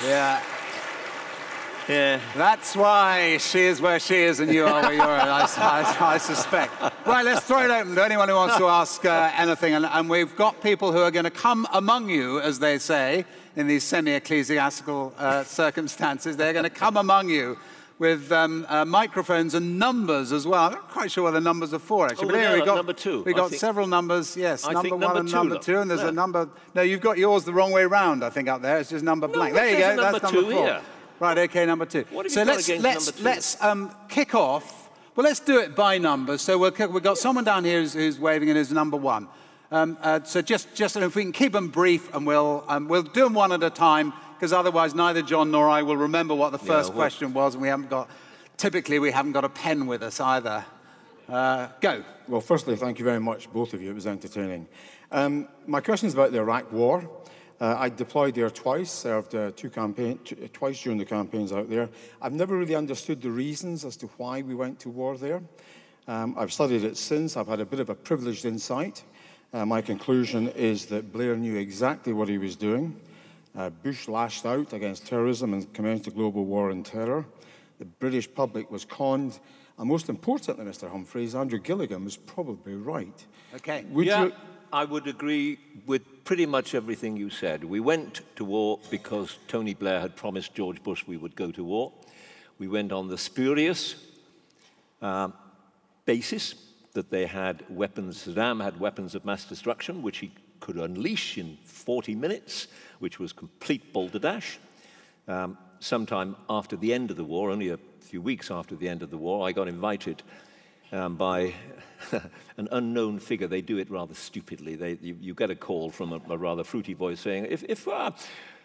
yeah. Yeah. That's why she is where she is and you are where you are, I, I, I, suspect. Right, let's throw it open to anyone who wants to ask uh, anything. And, and, we've got people who are going to come among you, as they say, in these semi ecclesiastical uh, circumstances. They're going to come among you with um, uh, microphones and numbers as well. I'm not quite sure what the numbers are for, actually. Oh, but anyway, we got, number two. We got think- several numbers, yes. Number think one number and two, number two, and there's There. a number. No, you've got yours the wrong way round, I think, up there. It's just number blank. There you go. number That's number two four. here. Right, okay, number two. What have so you got let's, against let's, number two? let's um, kick off. Well, let's do it by numbers. So we'll, kick- we've got someone down here who's, who's waving and is number one. Um, uh, so just, just if we can keep them brief and we'll, um, we'll do them one at a time because otherwise neither John nor I will remember what the first well- question was and we haven't got, typically we haven't got a pen with us either. Uh, go. Well, firstly, thank you very much, both of you. It was entertaining. Um, my question is about the Iraq War. Uh, I deployed there twice, served uh, two campaign, t- twice during the campaigns out there. I've never really understood the reasons as to why we went to war there. Um, I've studied it since. I've had a bit of a privileged insight. Uh, my conclusion is that Blair knew exactly what he was doing. Uh, Bush lashed out against terrorism and commenced a global war on terror. The British public was conned. And most importantly, Mr. Humphrys, Andrew Gilligan was probably right. Okay. Would yeah, you, I would agree with pretty much everything you said. We went to war because Tony Blair had promised George Bush we would go to war. We went on the spurious um, basis that they had weapons, Saddam had weapons of mass destruction, which he could unleash in 40 minutes, which was complete balderdash. Um, sometime after the end of the war, only a few weeks after the end of the war, I got invited um, by an unknown figure. They do it rather stupidly. They, you, you get a call from a, a rather fruity voice saying, if, if uh,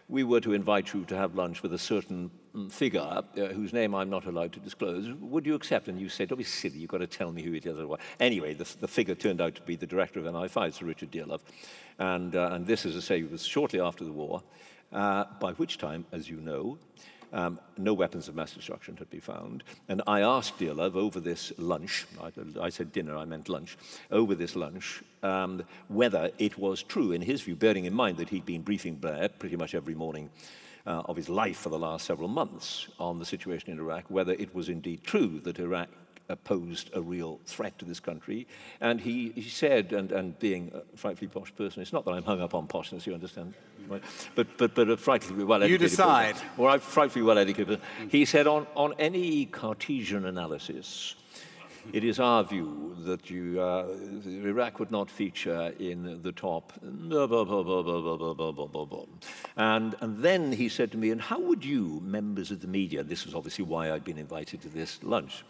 we were to invite you to have lunch with a certain mm, figure uh, whose name I'm not allowed to disclose, would you accept? And you say, don't be silly, you've got to tell me who it is. Anyway, the, the figure turned out to be the director of MI5, Sir Richard Dearlove. And, uh, and this, as I say, was shortly after the war, uh, by which time, as you know, um, no weapons of mass destruction had been found. And I asked Dearlove over this lunch, I, I said dinner, I meant lunch, over this lunch, um, whether it was true, in his view, bearing in mind that he'd been briefing Blair pretty much every morning uh, of his life for the last several months on the situation in Iraq, whether it was indeed true that Iraq posed a real threat to this country. And he, he said, and, and being a frightfully posh person, it's not that I'm hung up on poshness, you understand, right? but, but, but a frightfully well educated You decide. or or a frightfully well educated person. He said, on, on any Cartesian analysis, it is our view that you, uh, Iraq would not feature in the top. And, and then he said to me, and how would you, members of the media, this was obviously why I'd been invited to this lunch,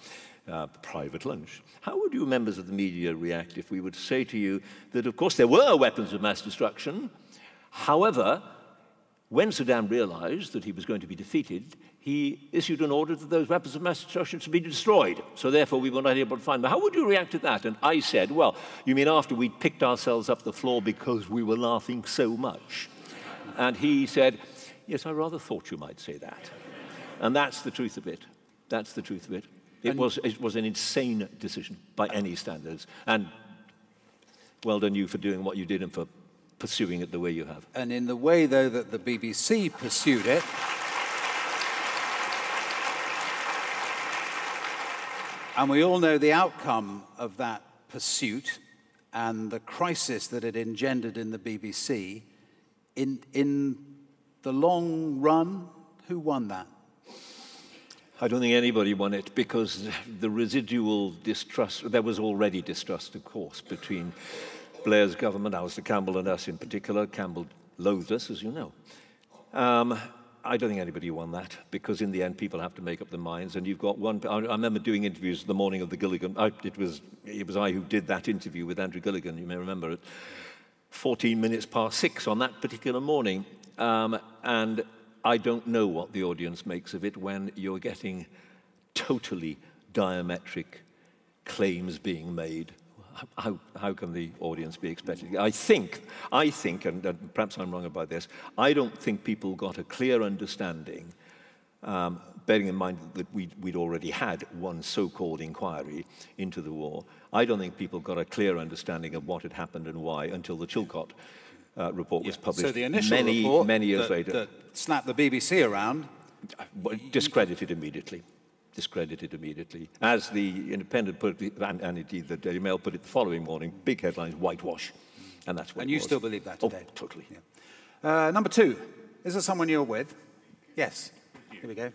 uh, private lunch, how would you, members of the media, react if we were to say to you that, of course, there were weapons of mass destruction, however, when Saddam realized that he was going to be defeated, he issued an order that those weapons of mass destruction should be destroyed. So therefore, we were not able to find them. How would you react to that? And I said, well, you mean after we'd picked ourselves up the floor because we were laughing so much? And he said, yes, I rather thought you might say that. And that's the truth of it. That's the truth of it. It, was, it was an insane decision by any standards. And well done you for doing what you did and for pursuing it the way you have. And in the way, though, that the BBC pursued it, and we all know the outcome of that pursuit and the crisis that it engendered in the BBC, in, in the long run, who won that? I don't think anybody won it because the residual distrust, there was already distrust, of course, between Blair's government, Alastair Campbell, and us in particular. Campbell loathed us, as you know. Um, I don't think anybody won that because in the end people have to make up their minds. And you've got one. I, remember doing interviews the morning of the Gilligan. I, it was it was I who did that interview with Andrew Gilligan. You may remember it. 14 minutes past six on that particular morning, um, and I don't know what the audience makes of it when you're getting totally diametric claims being made. How, how can the audience be expected? I think, I think, and, and perhaps I'm wrong about this, I don't think people got a clear understanding, um, bearing in mind that we'd, we'd already had one so-called inquiry into the war. I don't think people got a clear understanding of what had happened and why until the Chilcot uh, report was published so the initial many, report many years that, later. that slapped the BBC around discredited immediately. Discredited immediately. As the Independent put it, and, and indeed the Daily Mail put it the following morning, big headlines, whitewash. And that's what And it you was. still believe that today? Oh, today? totally. Uh, number two, is there someone you're with? Yes. Here we go.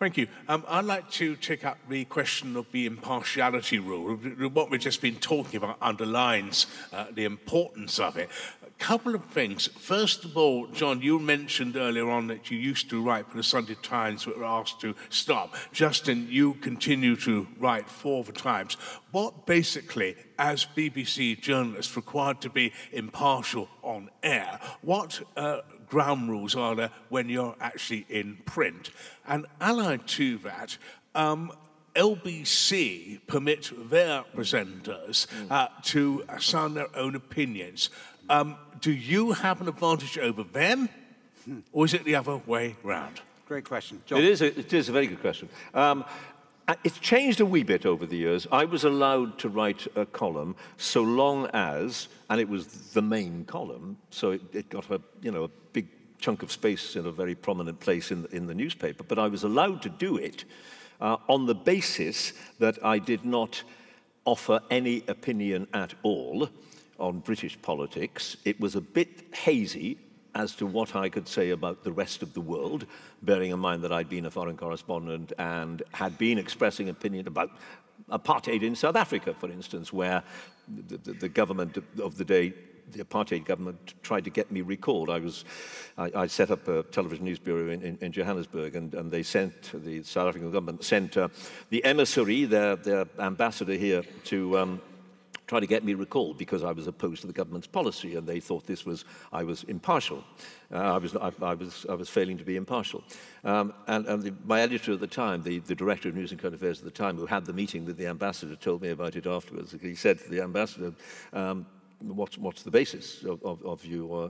Thank you. Um, I'd like to take up the question of the impartiality rule. What we've just been talking about underlines uh, the importance of it. Couple of things. First of all, John, you mentioned earlier on that you used to write for the Sunday Times but were asked to stop. Justin, you continue to write for the Times. What basically, as BBC journalists, required to be impartial on air, what uh, ground rules are there when you're actually in print? And allied to that, um, LBC permit their presenters uh, to sound their own opinions. Um, do you have an advantage over them, or is it the other way round? Great question. John. It is, a, it is a very good question. Um, uh, it's changed a wee bit over the years. I was allowed to write a column so long as, and it was the main column, so it, it got a, you know, a big chunk of space in a very prominent place in, in the newspaper, but I was allowed to do it uh, on the basis that I did not offer any opinion at all on British politics. It was a bit hazy as to what I could say about the rest of the world, bearing in mind that I'd been a foreign correspondent and had been expressing opinion about apartheid in South Africa, for instance, where the, the, the government of the day the apartheid government tried to get me recalled. I was, I, I set up a television news bureau in, in, in Johannesburg, and, and, they sent the South African government sent uh, the emissary, their, their ambassador here, to um, try to get me recalled because I was opposed to the government's policy, and they thought this was I was impartial. Uh, I, was, I, I, was, I was failing to be impartial. Um, and and the, my editor at the time, the, the director of News and Current Affairs at the time, who had the meeting with the ambassador, told me about it afterwards. He said to the ambassador, um, what's, what's the basis of, of, of you uh,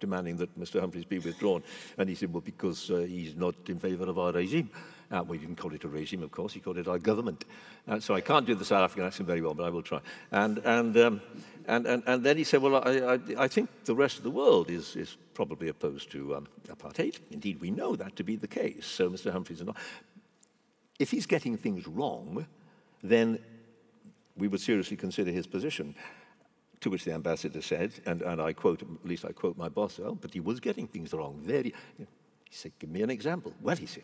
demanding that Mr. Humphrys be withdrawn? And he said, well, because uh, he's not in favour of our regime. Uh, didn't call it a regime, of course, he called it our government. Uh, so I can't do the South African accent very well, but I will try. And, and, um, and, and, and then he said, well, I, I, I think the rest of the world is, is probably opposed to um, apartheid. Indeed, we know that to be the case. So Mr. Humphrys not. If he's getting things wrong, then we would seriously consider his position. To which the ambassador said, and, and I quote, at least I quote my boss, well, but he was getting things wrong. Very, he said, give me an example. Well, he said,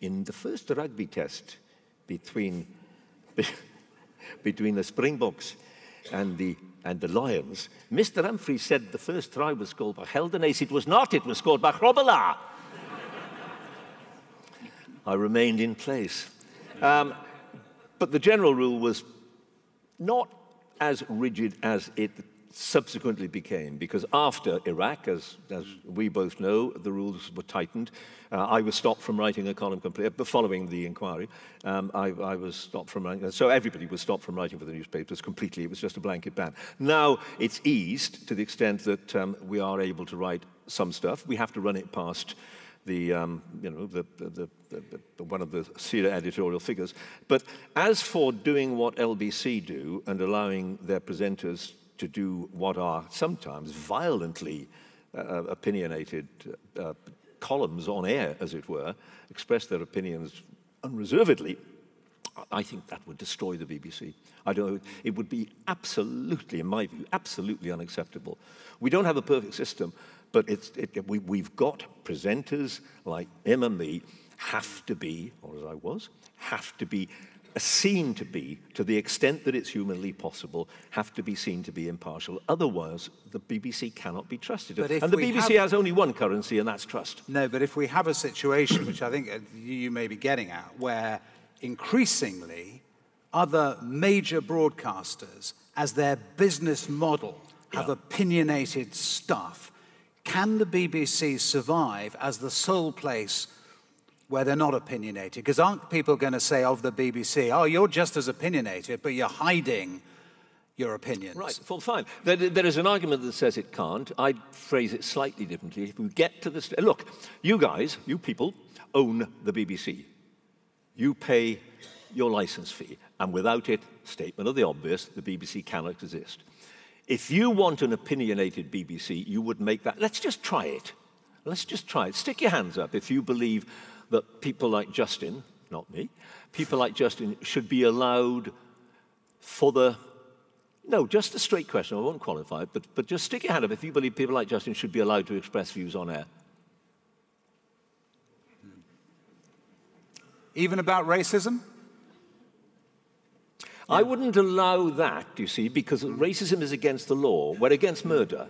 in the first rugby test between, between the Springboks and the, and the Lions, Mr. Humphrey said the first try was scored by Heldenace. It was not, it was scored by Grobelaar. I remained in place. Um, but the general rule was not as rigid as it subsequently became, because after Iraq, as, as we both know, the rules were tightened. Uh, I was stopped from writing a column completely, but following the inquiry, um, I, I was stopped from writing, so everybody was stopped from writing for the newspapers completely. It was just a blanket ban. Now it's eased to the extent that um, we are able to write some stuff. We have to run it past the, um, you know, the, the, the, the, one of the senior editorial figures. But as for doing what LBC do and allowing their presenters to do what are sometimes violently uh, uh, opinionated uh, columns on air, as it were, express their opinions unreservedly, I think that would destroy the BBC. I don't know, it would be absolutely, in my view, absolutely unacceptable. We don't have a perfect system, but it's, it, we, we've got presenters like him and me have to be, or as I was, have to be seen to be, to the extent that it's humanly possible, have to be seen to be impartial. Otherwise, the BBC cannot be trusted. And the BBC have... has only one currency, and that's trust. No, but if we have a situation, which I think uh, you may be getting at, where increasingly other major broadcasters, as their business model, have yeah. opinionated stuff, can the BBC survive as the sole place where they're not opinionated? Because aren't people going to say of the BBC, oh, you're just as opinionated, but you're hiding your opinions? Right, well, fine. There, there is an argument that says it can't. I'd phrase it slightly differently. If we get to this, look, you guys, you people, own the BBC. You pay your license fee, and without it, statement of the obvious, the BBC cannot exist. If you want an opinionated BBC, you would make that. Let's just try it. Let's just try it. Stick your hands up if you believe that people like Justin, not me, people like Justin should be allowed for the no, just a straight question. I won't qualify it, but, but just stick your hand up if you believe people like Justin should be allowed to express views on air. even about racism? I wouldn't allow that, you see, because racism is against the law. We're against murder.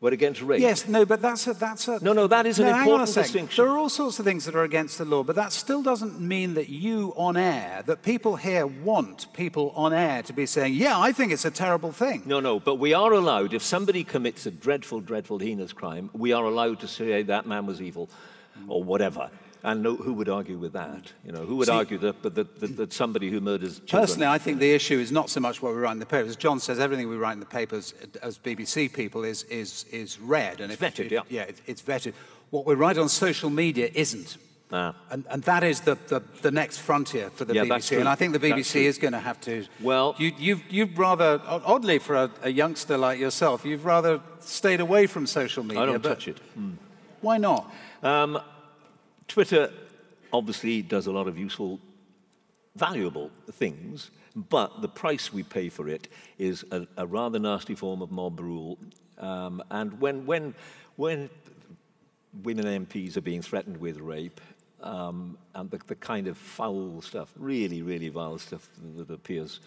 We're against rape. Yes, no, but that's a, that's a... No, no, that is an no, hang on a important distinction. There are all sorts of things that are against the law, but that still doesn't mean that you on air, that people here want people on air to be saying, yeah, I think it's a terrible thing. No, no, but we are allowed, if somebody commits a dreadful, dreadful, heinous crime, we are allowed to say that man was evil or whatever. And no, who would argue with that? You know, who would See- argue that, that, that, that somebody who murders children... Personally, I think the issue is not so much what we write in the papers. John says everything we write in the papers as BBC people is, is, is read. And It's vetted, yeah. Yeah, it, it's vetted. What we write on social media isn't. Ah. And, and that is the, the, the next frontier for the Yeah, BBC. And I think the BBC is going to have to. Well- you, you've, you've rather, oddly for a, a youngster like yourself, you've rather stayed away from social media. I don't but touch it. Why not? Twitter obviously does a lot of useful, valuable things, but the price we pay for it is a, a rather nasty form of mob rule. Um, and when, when, when women MPs are being threatened with rape, um, and the, the kind of foul stuff, really, really vile stuff that appears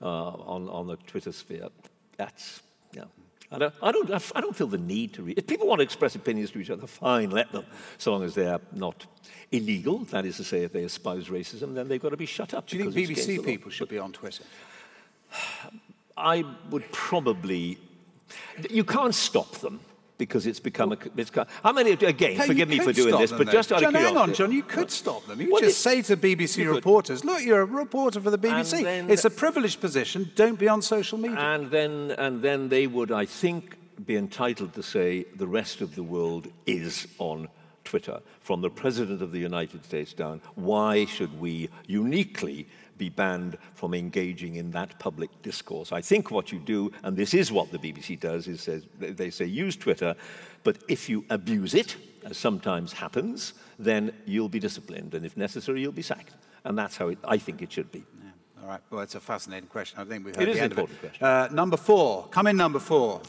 uh, on, on the Twitter sphere, that's, yeah. I don't, I, don't, I don't feel the need to read. If people want to express opinions to each other, fine, let them, so long as they're not illegal. That is to say, if they espouse racism, then they've got to be shut up. Do you think because it's against the BBC people should be on Twitter? I would probably. You can't stop them because it's become a. It's, how many? Again, Hey, forgive me for doing this, them, but though. just out John, of hang on, John. You could stop them. You Well, just say to BBC could. reporters, "Look, you're a reporter for the BBC. then- it's a privileged position. Don't be on social media." And then, and then they would, I think, be entitled to say the rest of the world is on Twitter, from the President of the United States down. Why should we uniquely be banned from engaging in that public discourse? I think what you do, and this is what the BBC does, is says, they- they say use Twitter, but if you abuse it, as sometimes happens, then you'll be disciplined, and if necessary, you'll be sacked. And that's how it, I think it should be. All right. Well, it's a fascinating question. I think we've It heard is the an end of it. important question. Uh, number four. Come in, number four.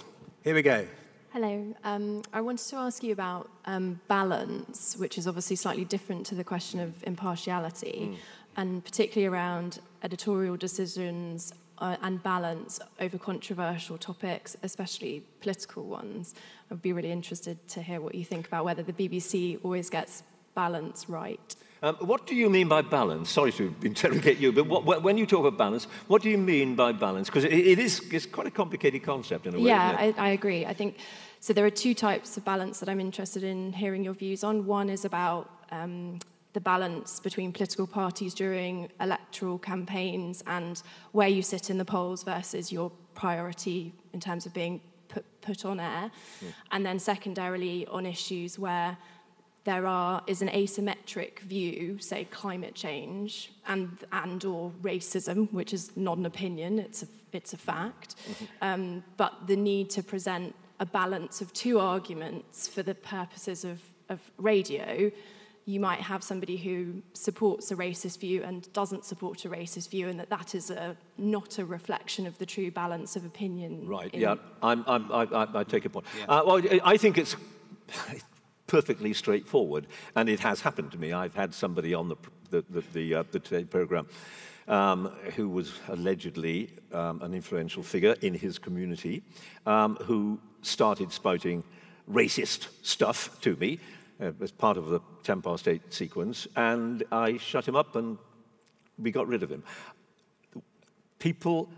Here we go. Hello. Um, I wanted to ask you about um, balance, which is obviously slightly different to the question of impartiality, and particularly around editorial decisions uh, and balance over controversial topics, especially political ones. I'd be really interested to hear what you think about whether the BBC always gets balance right. Um, what do you mean by balance? Sorry to interrogate you, but what, when you talk about balance, what do you mean by balance? Because it, it is it's quite a complicated concept in a way. Yeah. I, I agree. I think so. There are two types of balance that I'm interested in hearing your views on. One is about um, the balance between political parties during electoral campaigns and where you sit in the polls versus your priority in terms of being put, put on air. And then secondarily, on issues where there are is an asymmetric view, say climate change and and or racism, which is not an opinion, it's a it's a fact. Um, but the need to present a balance of two arguments for the purposes of, of radio, you might have somebody who supports a racist view and doesn't support a racist view, and that that is a not a reflection of the true balance of opinion. Right, in- yeah, I'm, I'm, I, I, I take your point. Uh, well, I- I think it's perfectly straightforward, and it has happened to me. I've had somebody on the, the, the, the, uh, the Today programme um, who was allegedly um, an influential figure in his community um, who started spouting racist stuff to me uh, as part of the 10 past 8 sequence, and I shut him up and we got rid of him. People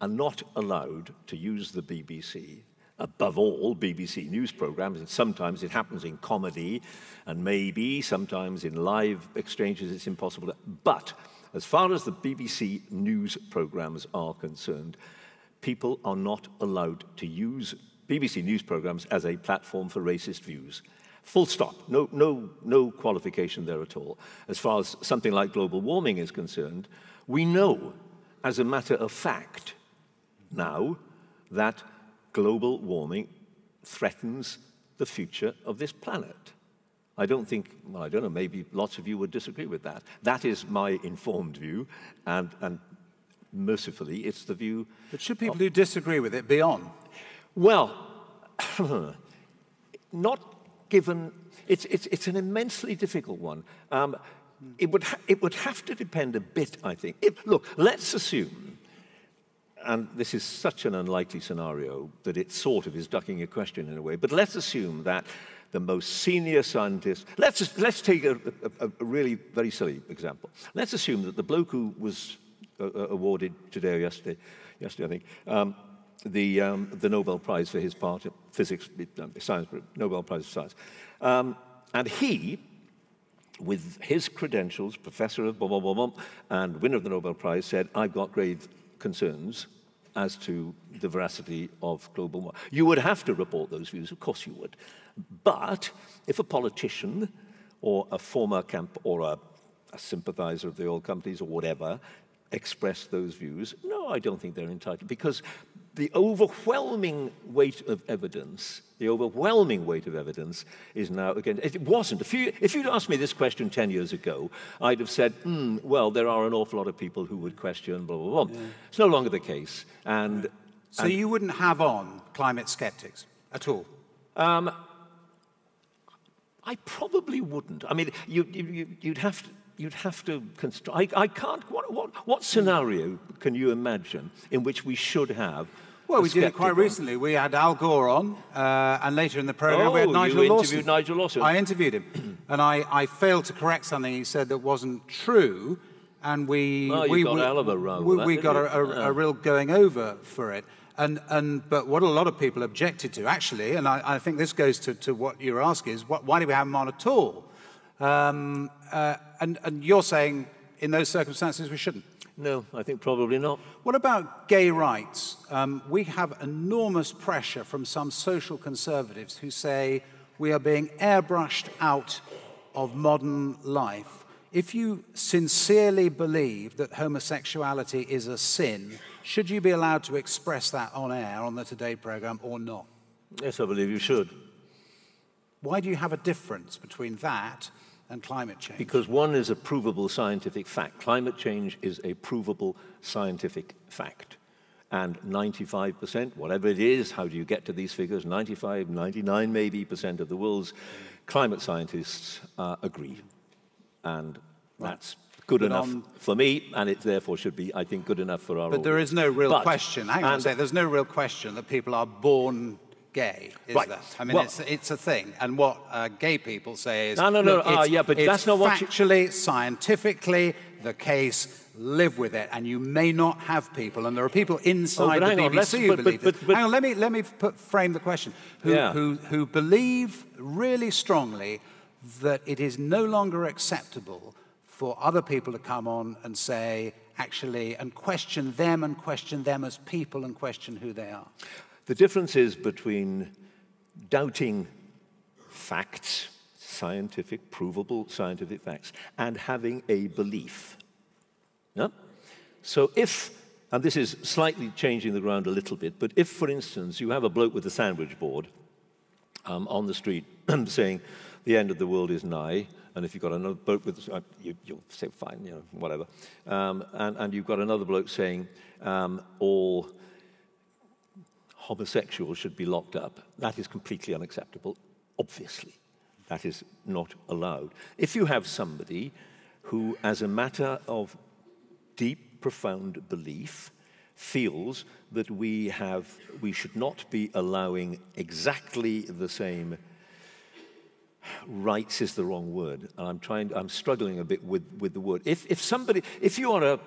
are not allowed to use the BBC. Above all, BBC news programs, and sometimes it happens in comedy, and maybe sometimes in live exchanges it's impossible. To, but as far as the BBC news programs are concerned, people are not allowed to use BBC news programs as a platform for racist views. Full stop. No, no, no qualification there at all. As far as something like global warming is concerned, we know, as a matter of fact, now that global warming threatens the future of this planet. I don't think, well, I don't know, maybe lots of you would disagree with that. That is my informed view, and, and mercifully, it's the view. But should people who disagree with it be on? Well, not given, it's, it's, it's an immensely difficult one. Um, it, would it would have to depend a bit, I think. If, look, let's assume, and this is such an unlikely scenario that it sort of is ducking your question in a way, but let's assume that the most senior scientist, let's, let's take a, a, a really very silly example. Let's assume that the bloke who was uh, uh awarded today or yesterday, yesterday I think, um, the, um, the Nobel Prize for his part in physics, science, Nobel Prize for Science. Um, and he with his credentials, professor of blah, blah, blah, blah, and winner of the Nobel Prize, said, I've got grave concerns as to the veracity of global warming. You would have to report those views, of course you would. But if a politician or a former camp or a, a sympathizer of the oil companies or whatever express those views, no, I don't think they're entitled because the overwhelming weight of evidence, the overwhelming weight of evidence is now again, it wasn't. If, you, if you'd asked me this question 10 years ago, I'd have said, mm, well, there are an awful lot of people who would question, blah, blah, blah. Yeah. It's no longer the case. And, so and, you wouldn't have on climate skeptics at all? Um, I probably wouldn't. I mean, you, you, you'd have to you'd have to construct. I, I, can't. What, what, what, scenario can you imagine in which we should have well, we did it quite recently. We had Al Gore on, uh, and later in the program oh, we had Nigel you Lawson. interviewed Nigel Lawson. I interviewed him, and I, I, failed to correct something he said that wasn't true, and we oh, we, got we, a we, that, we got a, a, yeah. a, real going over for it. And, and, but what a lot of people objected to, actually, and I, I think this goes to, to what you're asking, is what, why do we have him on at all? Um, uh, and, and you're saying in those circumstances we shouldn't. No, I think probably not. What about gay rights? Um, we have enormous pressure from some social conservatives who say we are being airbrushed out of modern life. If you sincerely believe that homosexuality is a sin, should you be allowed to express that on air on the Today program or not? Yes, I believe you should. Why do you have a difference between that and climate change? Because one is a provable scientific fact. Climate change is a provable scientific fact. And 95%, whatever it is, how do you get to these figures? 95, 99 maybe percent of the world's climate scientists uh, agree. And that's good but enough on, for me, and it therefore should be, I think, good enough for our But audience. there is no real but, question, hang on a second, there's no real question that people are born gay, is right. there? I mean, well, it's, it's a thing. And what uh, gay people say is, no, no, no, uh, yeah, but that's not what factually, you... scientifically the case. Live with it, and you may not have people, and there are people inside oh, the BBC on, who but, believe but, but, hang on, let me let me put, frame the question. Who, yeah. who who believe really strongly that it is no longer acceptable for other people to come on and say, actually, and question them and question them as people and question who they are. The difference is between doubting facts, scientific, provable scientific facts, and having a belief. Yeah? So if, and this is slightly changing the ground a little bit, but if, for instance, you have a bloke with a sandwich board um, on the street saying, the end of the world is nigh, and if you've got another bloke with, uh, you, will say, fine, you know, whatever. Um, and, and, you've got another bloke saying, um, all homosexuals should be locked up. That is completely unacceptable, obviously. That is not allowed. If you have somebody who, as a matter of deep, profound belief, feels that we, have, we should not be allowing exactly the same rights is the wrong word. And I'm trying, I'm struggling a bit with, with the word. If, if somebody, if you are a,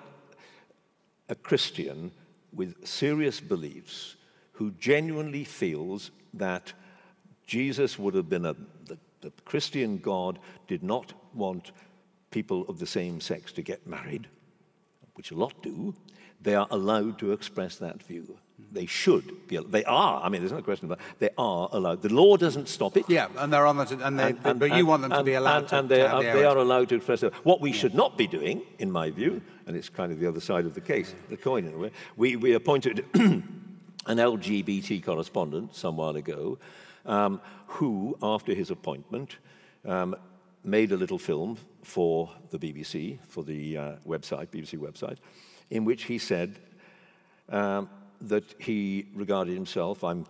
a Christian with serious beliefs, who genuinely feels that Jesus would have been a, the, the Christian God did not want people of the same sex to get married, which a lot do, they are allowed to express that view. They should be. They are. I mean, there's no question about. It. They are allowed. The law doesn't stop it. Yeah, and they're on the. And they, and, and, but you want them to be allowed to. And they, are, they are allowed to express it. What we yeah. should not be doing, in my view, and it's kind of the other side of the case, the coin in a way. We we appointed an LGBT correspondent some while ago, um, who, after his appointment, um, made a little film for the BBC, for the uh, website, BBC website, in which he said um, that he regarded himself, I'm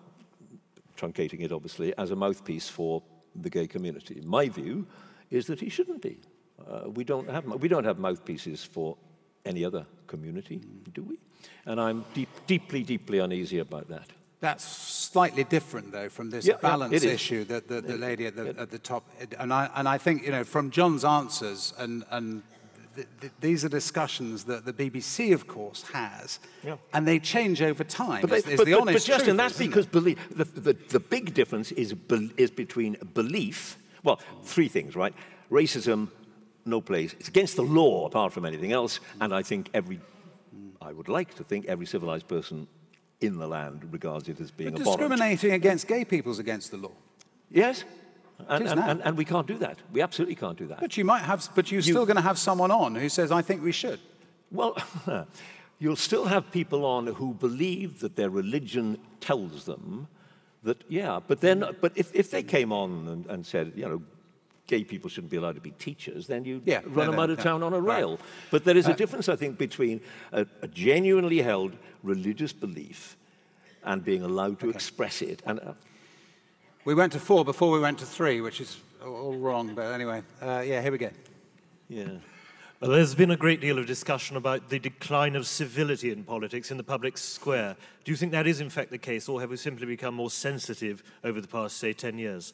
truncating it obviously, as a mouthpiece for the gay community. My view is that he shouldn't be. Uh, we, don't have, we don't have mouthpieces for any other community, do we? And I'm deep, deeply, deeply uneasy about that. That's slightly different, though, from this Yeah, yeah, balance is. issue that the, the lady at the, at the top. And I, and I think, you know, from John's answers, and, and th- th- these are discussions that the BBC, of course, has, Yeah. and they change over time. But, is, they- is but, the but, honest but Justin, truth, that's because belief. The, the, the big difference is, bel is between belief. Well, three things, right? Racism, no place. It's against the law, apart from anything else. And I think every, I would like to think every civilized person in the land regards it as being But abhorrent. discriminating against gay people is against the law. Yes, and, and, and, and we can't do that. We absolutely can't do that. But you might have, but you're still going to have someone on who says, I think we should. Well, you'll still have people on who believe that their religion tells them that, yeah, but then, but if, if they came on and, and said, you know, gay people shouldn't be allowed to be teachers, then you Yeah, run no, them no, out of no. town on a Right. rail. But there is a difference, I think, between a, a genuinely held religious belief and being allowed to express it. And uh, We went to four before we went to three, which is all wrong. But anyway, uh, yeah, here we go. yeah. Well, there's been a great deal of discussion about the decline of civility in politics in the public square. Do you think that is in fact the case, or have we simply become more sensitive over the past, say, 10 years?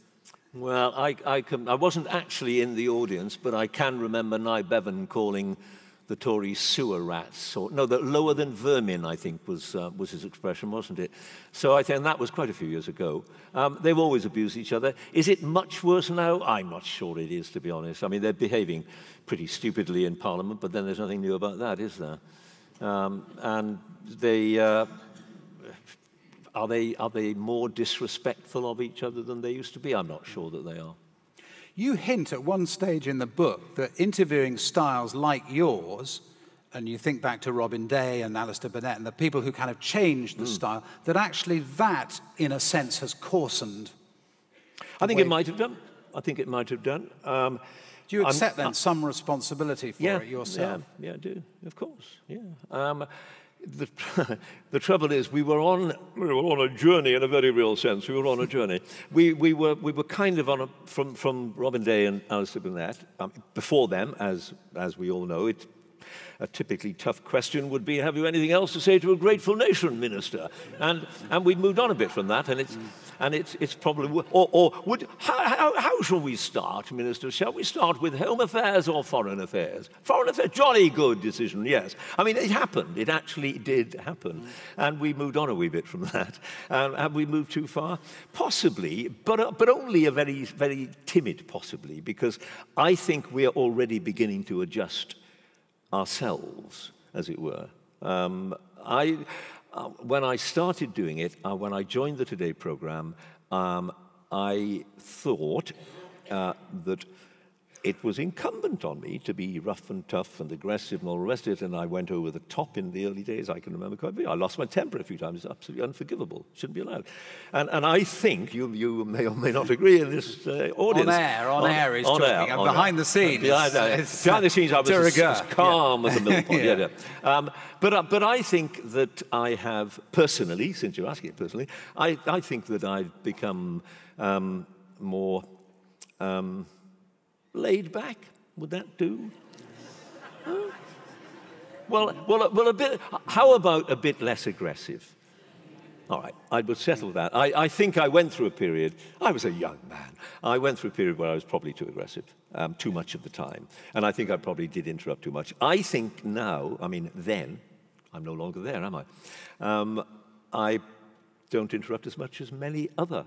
Well, I, I, can, I wasn't actually in the audience, but I can remember Nye Bevan calling the Tories sewer rats, or no, the lower than vermin, I think was, uh, was his expression, wasn't it? So I think that was quite a few years ago. Um, they've always abused each other. Is it much worse now? I'm not sure it is, to be honest. I mean, they're behaving pretty stupidly in Parliament, but then there's nothing new about that, is there? Um, and they, uh, are they, are they more disrespectful of each other than they used to be? I'm not sure that they are. You hint at one stage in the book that interviewing styles like yours, and you think back to Robin Day and Alastair Burnet and the people who kind of changed the style, that actually that, in a sense, has coarsened. I think way- it might have done. I think it might have done. Um, Do you I'm- accept then some responsibility for yeah, it yourself? Yeah, yeah, I do. Of course. Yeah. Um, the, the trouble is, we were on we were on a journey in a very real sense. We were on a journey. We, we were we were kind of on a from from Robin Day and Alastair Burnet. Um, before them, as as we all know, it. A typically tough question would be, have you anything else to say to a grateful nation, Minister? And, and we've moved on a bit from that, and it's, and it's, it's probably, or, or would, how, how, how shall we start, Minister? Shall we start with Home Affairs or Foreign Affairs? Foreign Affairs, jolly good decision, yes. I mean, it happened. It actually did happen. And we moved on a wee bit from that. Um, have we moved too far? Possibly, but, uh, but only a very, very timid possibly, because I think we're already beginning to adjust ourselves, as it were. Um, I, uh, when I started doing it, uh, when I joined the Today program, um, I thought uh, that it was incumbent on me to be rough and tough and aggressive and all the rest of it, and I went over the top in the early days. I can remember quite vividly. I lost my temper a few times. It's absolutely unforgivable. Shouldn't be allowed. And, and I think you, you may or may not agree in this uh, audience. air, on air he's talking, and on behind the scenes, Behind, it's, behind the scenes, I was as, as calm as a millpond. yeah. Yeah. yeah. Um, but, uh, but I think that I have personally, since you're asking it personally, I, I think that I've become um, more um, laid back. Would that do? Huh? Well, well, well, a bit. How about a bit less aggressive? All right, I would settle that. I, I think I went through a period, I was a young man. I went through a period where I was probably too aggressive, um, too much of the time. And I think I probably did interrupt too much. I think now, I mean, then, I'm no longer there, am I? Um, I don't interrupt as much as many other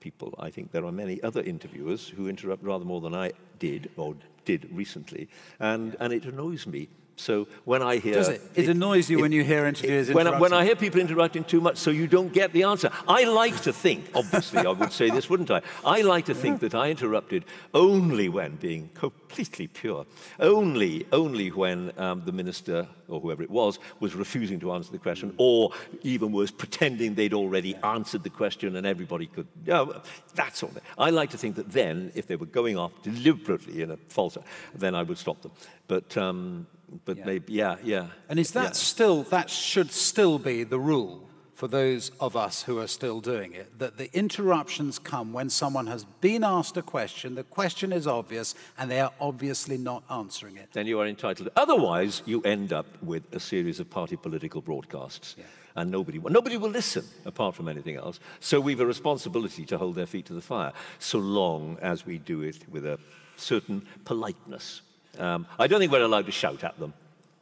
people. I think there are many other interviewers who interrupt rather more than I did or did recently, and, and it annoys me. So when I hear Does it? It annoys you when you hear interviewers when, when? I hear people interrupting too much, so you don't get the answer. I like to think, obviously, I would say this, wouldn't I? I like to think that I interrupted only when being completely pure, only, only when um, the minister or whoever it was was refusing to answer the question, or even worse, pretending they'd already answered the question and everybody could. No, that sort of thing. I like to think that then, if they were going off deliberately in a false, then I would stop them. But, um, but maybe, yeah, yeah. And is that yeah. still, that should still be the rule for those of us who are still doing it that the interruptions come when someone has been asked a question, the question is obvious, and they are obviously not answering it. Then you are entitled. Otherwise, you end up with a series of party political broadcasts. Yeah. And nobody, nobody will listen apart from anything else. So we've a responsibility to hold their feet to the fire, so long as we do it with a certain politeness. Um, I don't think we're allowed to shout at them.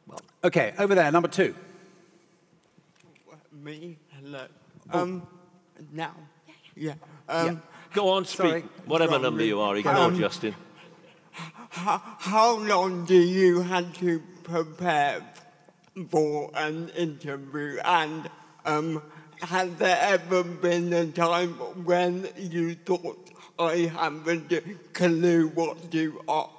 Well. Okay, over there, number two. Me? Hello. Oh. Um, now. Yeah. Um, yeah. Go on, speak. Sorry. Whatever Wrong number you are, ignore um, Justin. How, how long do you have to prepare for an interview? And um, has there ever been a time when you thought I haven't a clue what you ask?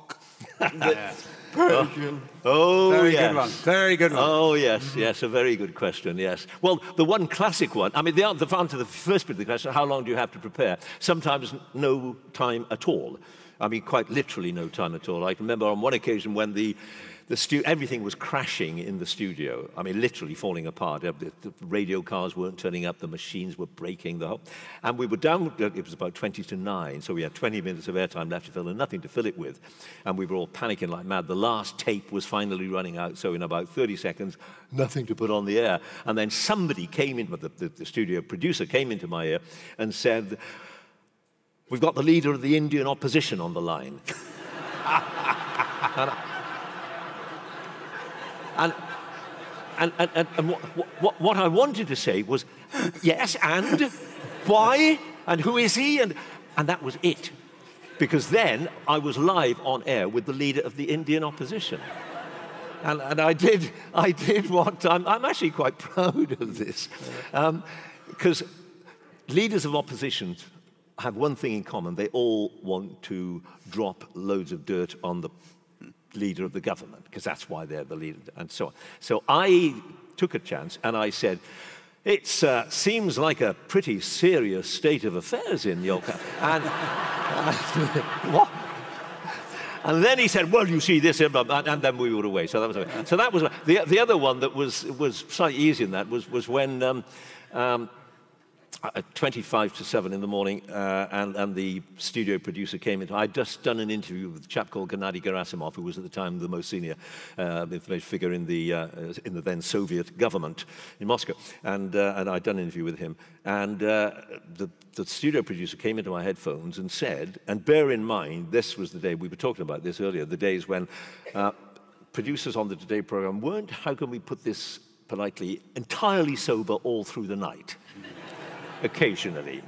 Persian. Oh, oh very yes. good one. Very good one. Oh, yes, mm-hmm. yes, a very good question, yes. Well, the one classic one, I mean, the, the answer to the first bit of the question, how long do you have to prepare? Sometimes no time at all. I mean, quite literally no time at all. I remember on one occasion when the the stu- everything was crashing in the studio. I mean, literally falling apart. The, radio cars weren't turning up, the machines were breaking. The whole, and we were down, uh, it was about 20 to 9, so we had 20 minutes of airtime left to fill and nothing to fill it with. And we were all panicking like mad. The last tape was finally running out, so in about 30 seconds, nothing to put on the air. And then somebody came in, the, the, the studio producer came into my ear and said, We've got the leader of the Indian opposition on the line. and, and, and, and, and what, what, what I wanted to say was, yes, and why, and who is he, and, and that was it. Because then I was live on air with the leader of the Indian opposition. And, and I, did, I did what I'm, I'm actually quite proud of this. Because um, leaders of opposition have one thing in common they all want to drop loads of dirt on the leader of the government, because that's why they're the leader, and so on. So I took a chance and I said, it uh, seems like a pretty serious state of affairs in your country. And, what? And then he said, well, you see this, and then we were away. So that was okay. So that was the, the other one that was, was slightly easier than that was, was when um, um, at 25 to 7 in the morning, uh, and, and the studio producer came in. I'd just done an interview with a chap called Gennady Gerasimov, who was at the time the most senior uh, information figure in the, uh, in the then Soviet government in Moscow. And, uh, and I'd done an interview with him. And uh, the, the studio producer came into my headphones and said, and bear in mind, this was the day, we were talking about this earlier, the days when uh, producers on the Today program weren't, how can we put this politely, entirely sober all through the night occasionally.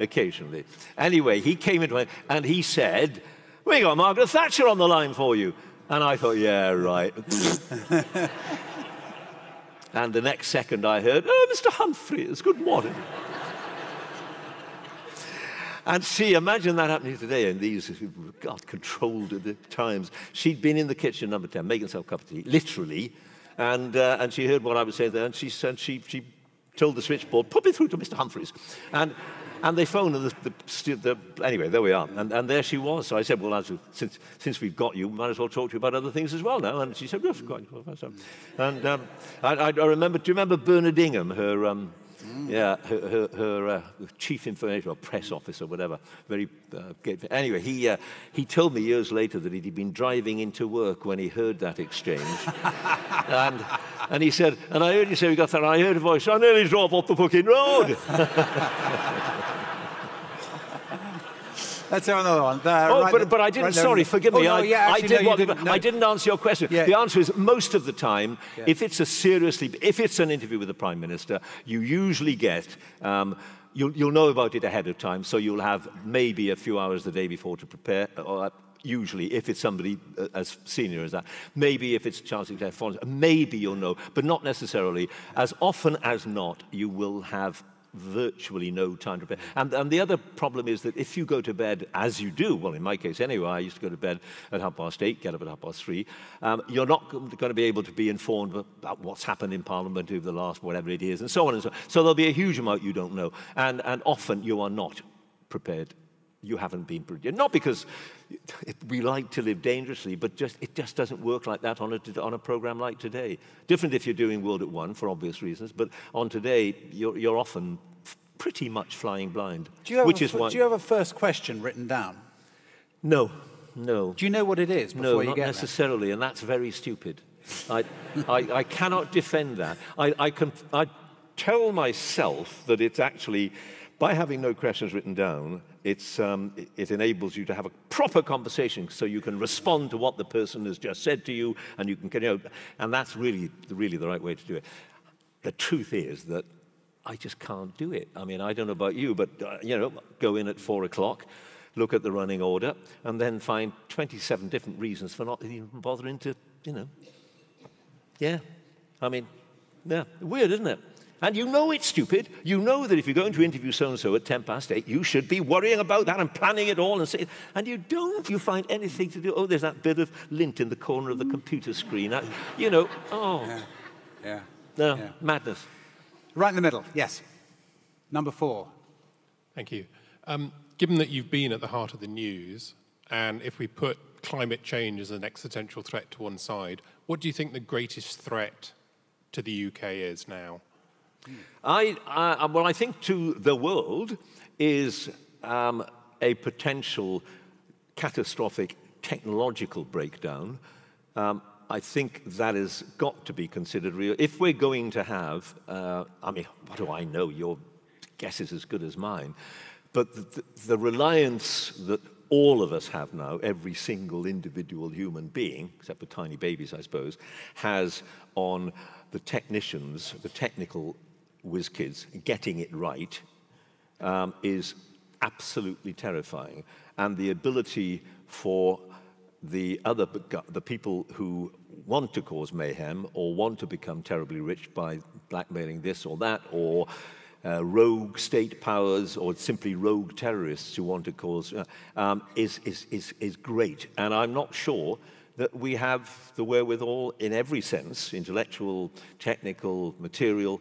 Occasionally. Anyway, he came into my, and he said, We got Margaret Thatcher on the line for you. And I thought, Yeah, right. and the next second I heard, Oh, Mr. Humphrys, good morning. And see, imagine that happening today in these, God, controlled times. She'd been in the kitchen, number 10, making herself a cup of tea, literally, and, uh, and she heard what I was saying there, and she said she, she told the switchboard, put me through to Mr. Humphrys. And, and they phoned, and the, the, the, anyway, there we are. And, and there she was. So I said, well, since, since we've got you, might as well talk to you about other things as well now. And she said, yes, quite. And um, I, I, remember, do you remember Bernard Ingham, her, um, Mm. Yeah, her, her, her uh, chief information or press officer, whatever. Very uh, anyway. He uh, he told me years later that he'd been driving into work when he heard that exchange, and and he said, and I heard you say we got that. I heard a voice. I nearly drove off the fucking road. Let's have another one. There, oh, right but, but I didn't. Right sorry, forgive me. Oh, no, I, yeah, actually, I did no, what, didn't, no. I didn't answer your question. Yeah. The answer is most of the time, yeah. if it's a seriously, if it's an interview with the prime minister, you usually get. Um, You'll, you'll, know about it ahead of time, so you'll have maybe a few hours the day before to prepare, or usually, if it's somebody uh, as senior as that. Maybe if it's Charles Executive maybe you'll know, but not necessarily. As often as not, you will have virtually no time to prepare. And, and the other problem is that if you go to bed, as you do, well, in my case anyway, I used to go to bed at half past eight, get up at half past three, um, you're not going to be able to be informed about what's happened in Parliament over the last whatever it is, and so on and so on. So there'll be a huge amount you don't know. And, and often you are not prepared you haven't been produced. Not because we like to live dangerously, but just it just doesn't work like that on a, on a program like today. Different if you're doing World at One for obvious reasons, but on today, you're, you're often pretty much flying blind. Do you, have which a, is why, do you have a first question written down? No, no. Do you know what it is before no, not necessarily, and that's very stupid. I, I, I cannot defend that. I, I, can, I tell myself that it's actually, by having no questions written down, um, it, enables you to have a proper conversation so you can respond to what the person has just said to you, and you can, you know, and that's really, really the right way to do it. The truth is that I just can't do it. I mean, I don't know about you, but, uh, you know, go in at four o'clock, look at the running order, and then find 27 different reasons for not even bothering to, you know. Yeah. I mean, yeah, weird, isn't it? And you know it's stupid. You know that if you're going to interview so and so at 10 past 8, you should be worrying about that and planning it all and say, and you don't. You find anything to do. Oh, there's that bit of lint in the corner of the computer screen. I, you know, oh. Yeah. Yeah. No, Yeah. madness. Right in the middle, yes. Number four. Thank you. Um, given that you've been at the heart of the news, and if we put climate change as an existential threat to one side, what do you think the greatest threat to the UK is now? I, I, what I think to the world is um, a potential catastrophic technological breakdown. Um, I think that has got to be considered real. If we're going to have, uh, I mean, what do I know? Your guess is as good as mine. But the, the, the reliance that all of us have now, every single individual human being, except for tiny babies, I suppose, has on the technicians, the technical whiz kids, getting it right um, is absolutely terrifying. And the ability for the other the people who want to cause mayhem or want to become terribly rich by blackmailing this or that or uh, rogue state powers or simply rogue terrorists who want to cause uh, um, is, is, is, is great. And I'm not sure that we have the wherewithal in every sense, intellectual, technical, material,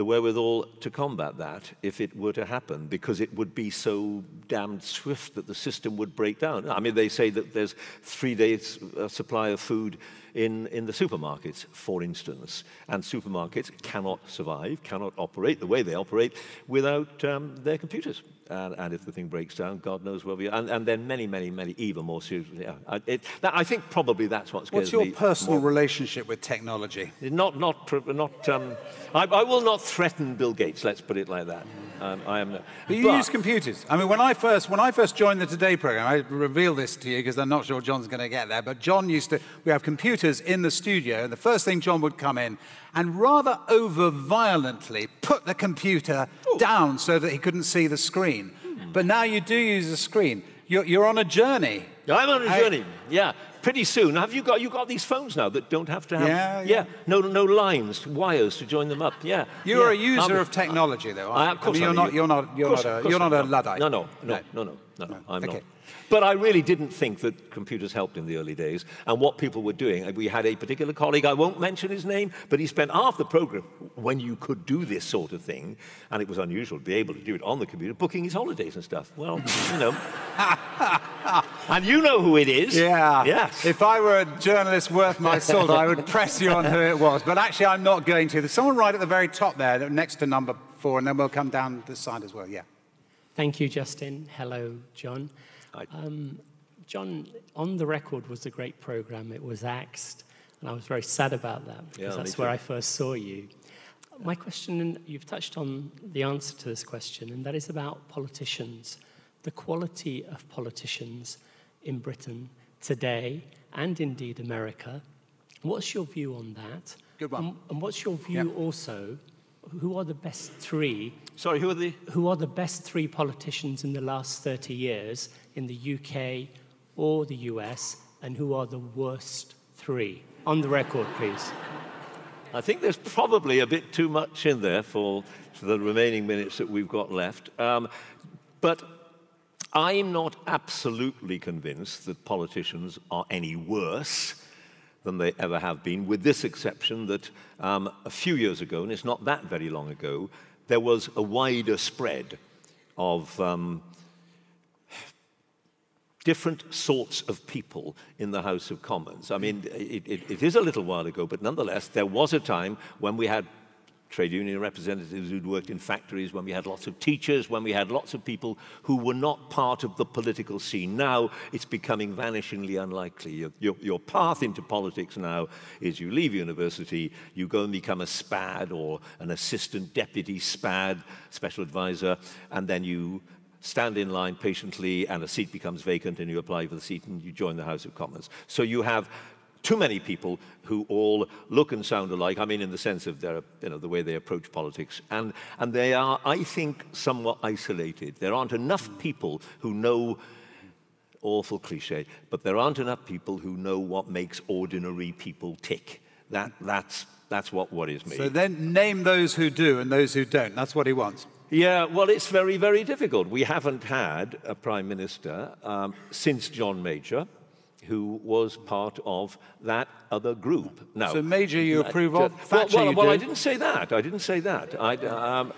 the wherewithal to combat that if it were to happen, because it would be so damned swift that the system would break down. I mean, they say that there's three days uh, supply of food in, in the supermarkets, for instance, and supermarkets cannot survive, cannot operate the way they operate without um, their computers. And, and, if the thing breaks down, God knows where we are. And, and then many, many, many even more seriously. Yeah, I, it, that, I think probably that's what scares What's your me personal more. relationship with technology? Not, not, not. Um, I, I will not threaten Bill Gates. Let's put it like that. Um, I am. But you use computers. I mean, when I first when I first joined the Today program, I reveal this to you because I'm not sure John's going to get there. But John used to. We have computers in the studio, and the first thing John would come in and rather over violently put the computer down so that he couldn't see the screen. Hmm. But now you do use a screen. You're, you're on a journey. I'm on a I- journey. Yeah, pretty soon. Have you got you got these phones now that don't have to have Yeah, yeah. no no lines, wires to join them up. Yeah. You're yeah. a user I'm- of technology, though. I, of you? course I mean, you're I'm not. You're not. You're course- not a. You're not a luddite. No, no, no, no, no, no, no. I'm Okay. not. But I really didn't think that computers helped in the early days. And what people were doing, we had a particular colleague, I won't mention his name, but he spent half the program when you could do this sort of thing, and it was unusual to be able to do it on the computer, booking his holidays and stuff. Well, you know. and you know who it is. Yeah. Yes. If I were a journalist worth my salt, I would press you on who it was. But actually, I'm not going to. There's someone right at the very top there, next to number four, and then we'll come down this side as well. Yeah. Thank you, Justin. Hello, John. Hi. Um, John, On the Record was a great program. It was axed, and I was very sad about that because Yeah, that's where I first saw you. My question, and you've touched on the answer to this question, and that is about politicians, the quality of politicians in Britain today, and indeed America. What's your view on that? Good one. And, and what's your view Yeah. also? Who are the best three Sorry, who are the. who are the best three politicians in the last 30 years in the UK or the US, and who are the worst three? On the record, please. I think there's probably a bit too much in there for the remaining minutes that we've got left. Um, but I'm not absolutely convinced that politicians are any worse than they ever have been, with this exception that um, a few years ago, and it's not that very long ago, there was a wider spread of um, different sorts of people in the House of Commons. I mean, it, it, it is a little while ago, but nonetheless, there was a time when we had trade union representatives who'd worked in factories, when we had lots of teachers, when we had lots of people who were not part of the political scene. Now it's becoming vanishingly unlikely. Your, your, your path into politics now is you leave university, you go and become a SPAD or an assistant deputy SPAD, special advisor, and then you stand in line patiently and a seat becomes vacant and you apply for the seat and you join the House of Commons. So you have too many people who all look and sound alike. I mean, in the sense of their, you know, the way they approach politics. And, and they are, I think, somewhat isolated. There aren't enough people who know, awful cliche, but there aren't enough people who know what makes ordinary people tick. That, that's, that's what worries me. So then name those who do and those who don't. That's what he wants. Yeah, well, it's very, very difficult. We haven't had a prime minister um, since John Major who was part of that other group. Now, so Major you approve uh, of? Thatcher well, well, well? I didn't say that. I didn't say that. I, um,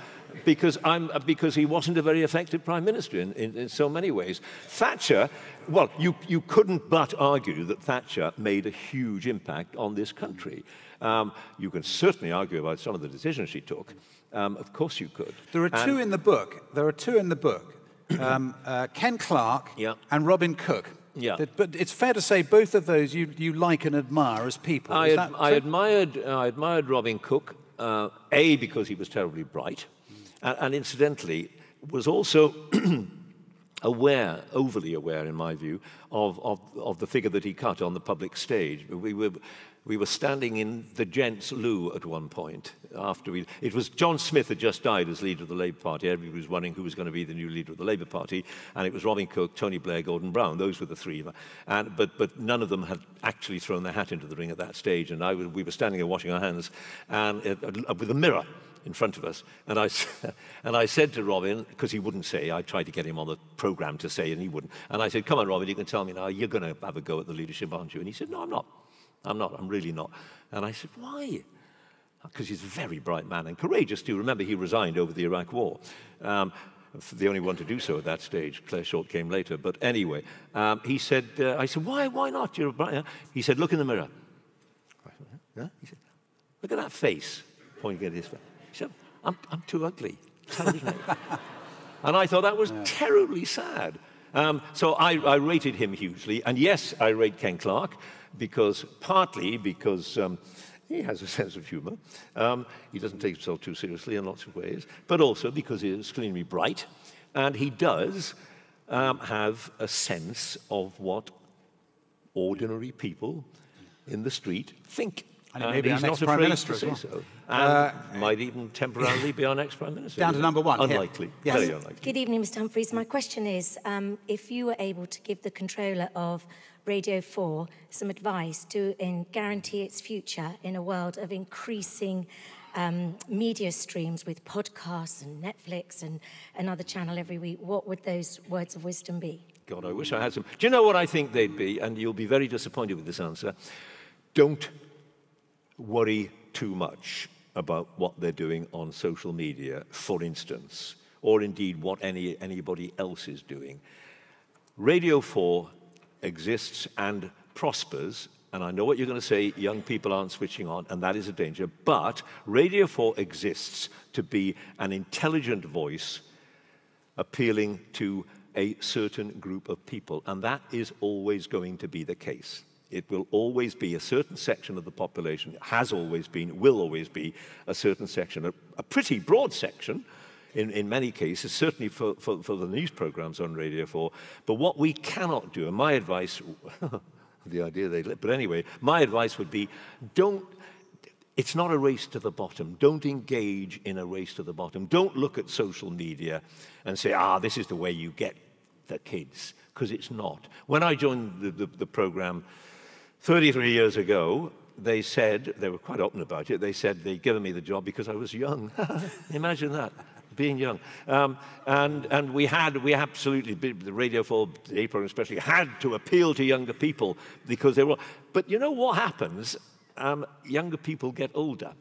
because, I'm, because he wasn't a very effective prime minister in, in, in, so many ways. Thatcher, well, you, you couldn't but argue that Thatcher made a huge impact on this country. Um, you can certainly argue about some of the decisions she took. Um, of course you could. There are and two in the book. There are two in the book. Um, uh, Ken Clarke yeah. and Robin Cook. Yeah. But it's fair to say both of those you, you like and admire as people. I, ad- I admired, uh, I admired Robin Cook, uh, A, because he was terribly bright, mm. and, and incidentally, was also aware, overly aware in my view, of, of, of the figure that he cut on the public stage. We were, we were standing in the gents' loo at one point after we. It was John Smith had just died as leader of the Labour Party. Everybody was wondering who was going to be the new leader of the Labour Party, and it was Robin Cook, Tony Blair, Gordon Brown. Those were the three. And, but, but none of them had actually thrown their hat into the ring at that stage. And I, we were standing there washing our hands and, uh, with a mirror in front of us. And I, and I said to Robin, because he wouldn't say, I tried to get him on the program to say, and he wouldn't. And I said, Come on, Robin, you can tell me now, you're going to have a go at the leadership, aren't you? And he said, No, I'm not. I'm not. I'm really not. And I said, Why? Because he's a very bright man and courageous too. Remember, he resigned over the Iraq War. Um, the only one to do so at that stage. Clare Short came later. But anyway, um, he said, uh, I said, why, why not? You're bright. He said, look in the mirror. Yeah? He said, look at that face, pointing at his face. He said, I'm, I'm too ugly. and I thought that was yeah. terribly sad. Um, so I, I, rated him hugely. And yes, I rate Ken Clarke because partly because um, he has a sense of humor. Um, he doesn't take himself too seriously in lots of ways, but also because he is extremely bright. And he does um, have a sense of what ordinary people in the street think. And, and he's not Prime Minister to well. so. And uh, might even temporarily be our next Prime Minister. Down to number one. Unlikely. Yes. Very unlikely. Good evening, Mr Humphrys. My question is, um, if you were able to give the controller of Radio 4 some advice to guarantee its future in a world of increasing um, media streams with podcasts and Netflix and another channel every week, what would those words of wisdom be? God, I wish I had some. Do you know what I think they'd be? And you'll be very disappointed with this answer. Don't worry too much about what they're doing on social media, for instance, or indeed what any, anybody else is doing. Radio 4 exists and prospers, and I know what you're going to say, young people aren't switching on, and that is a danger, but Radio 4 exists to be an intelligent voice appealing to a certain group of people, and that is always going to be the case. It will always be a certain section of the population, has always been, will always be a certain section, a, a pretty broad section, in, in many cases, certainly for, for, for the news programs on Radio 4. But what we cannot do, and my advice, the idea they, but anyway, my advice would be don't, it's not a race to the bottom. Don't engage in a race to the bottom. Don't look at social media and say, ah, this is the way you get the kids, because it's not. When I joined the, the, the program 33 years ago, they said, they were quite open about it, they said they'd given me the job because I was young. Imagine that being young. Um, and, and we had, we absolutely, the Radio 4 day program especially, had to appeal to younger people because they were, but you know what happens? Um, younger people get older.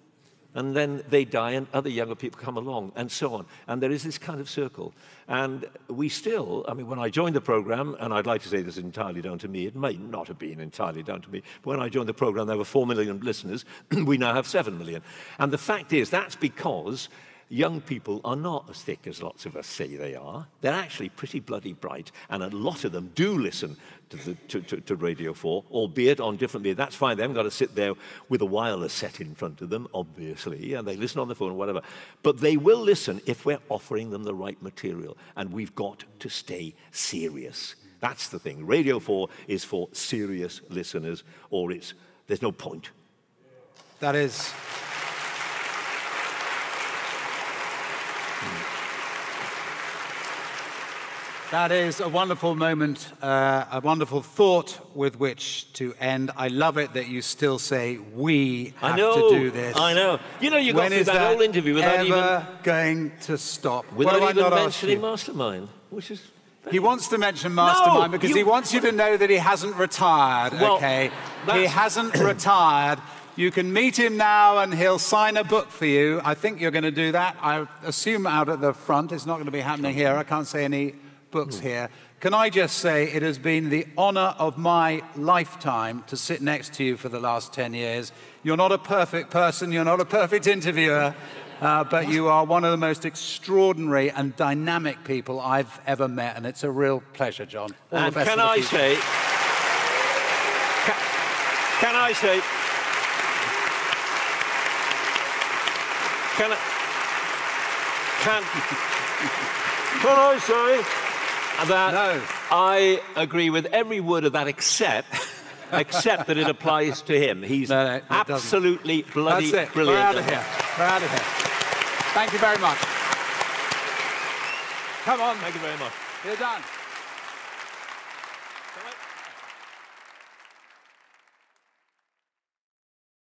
and then they die and other younger people come along and so on. And there is this kind of circle. And we still, I mean, when I joined the program, and I'd like to say this is entirely down to me, it may not have been entirely down to me, but when I joined the program, there were 4 million listeners. we now have 7 million. And the fact is, that's because young people are not as thick as lots of us say they are. They're actually pretty bloody bright, and a lot of them do listen to, the, to, to, to, Radio 4, albeit on different media. That's fine. They haven't got to sit there with a wireless set in front of them, obviously, and they listen on the phone or whatever. But they will listen if we're offering them the right material, and we've got to stay serious. That's the thing. Radio 4 is for serious listeners, or it's there's no point. That is That is a wonderful moment, uh, a wonderful thought with which to end. I love it that you still say we have I know, to do this. I know. You know, you got when through that, that whole interview without ever even going to stop. without even not mentioning Mastermind, which is. He wants to mention Mastermind No, because you- he wants you to know that he hasn't retired, Well, okay? He hasn't retired. You can meet him now and he'll sign a book for you. I think you're going to do that. I assume out at the front. It's not going to be happening here. I can't say any books here. Can I just say it has been the honor of my lifetime to sit next to you for the last 10 years. You're not a perfect person, you're not a perfect interviewer, uh, but you are one of the most extraordinary and dynamic people I've ever met, and it's a real pleasure, John. All and the best can the I future. say, can, can I say, can I, can, can I say that No. I agree with every word of that except, except that it applies to him. He's No, no, it doesn't. absolutely bloody That's it. brilliant. We're out of here. We're out of here. Thank you very much. Come on. Thank you very much. You're done.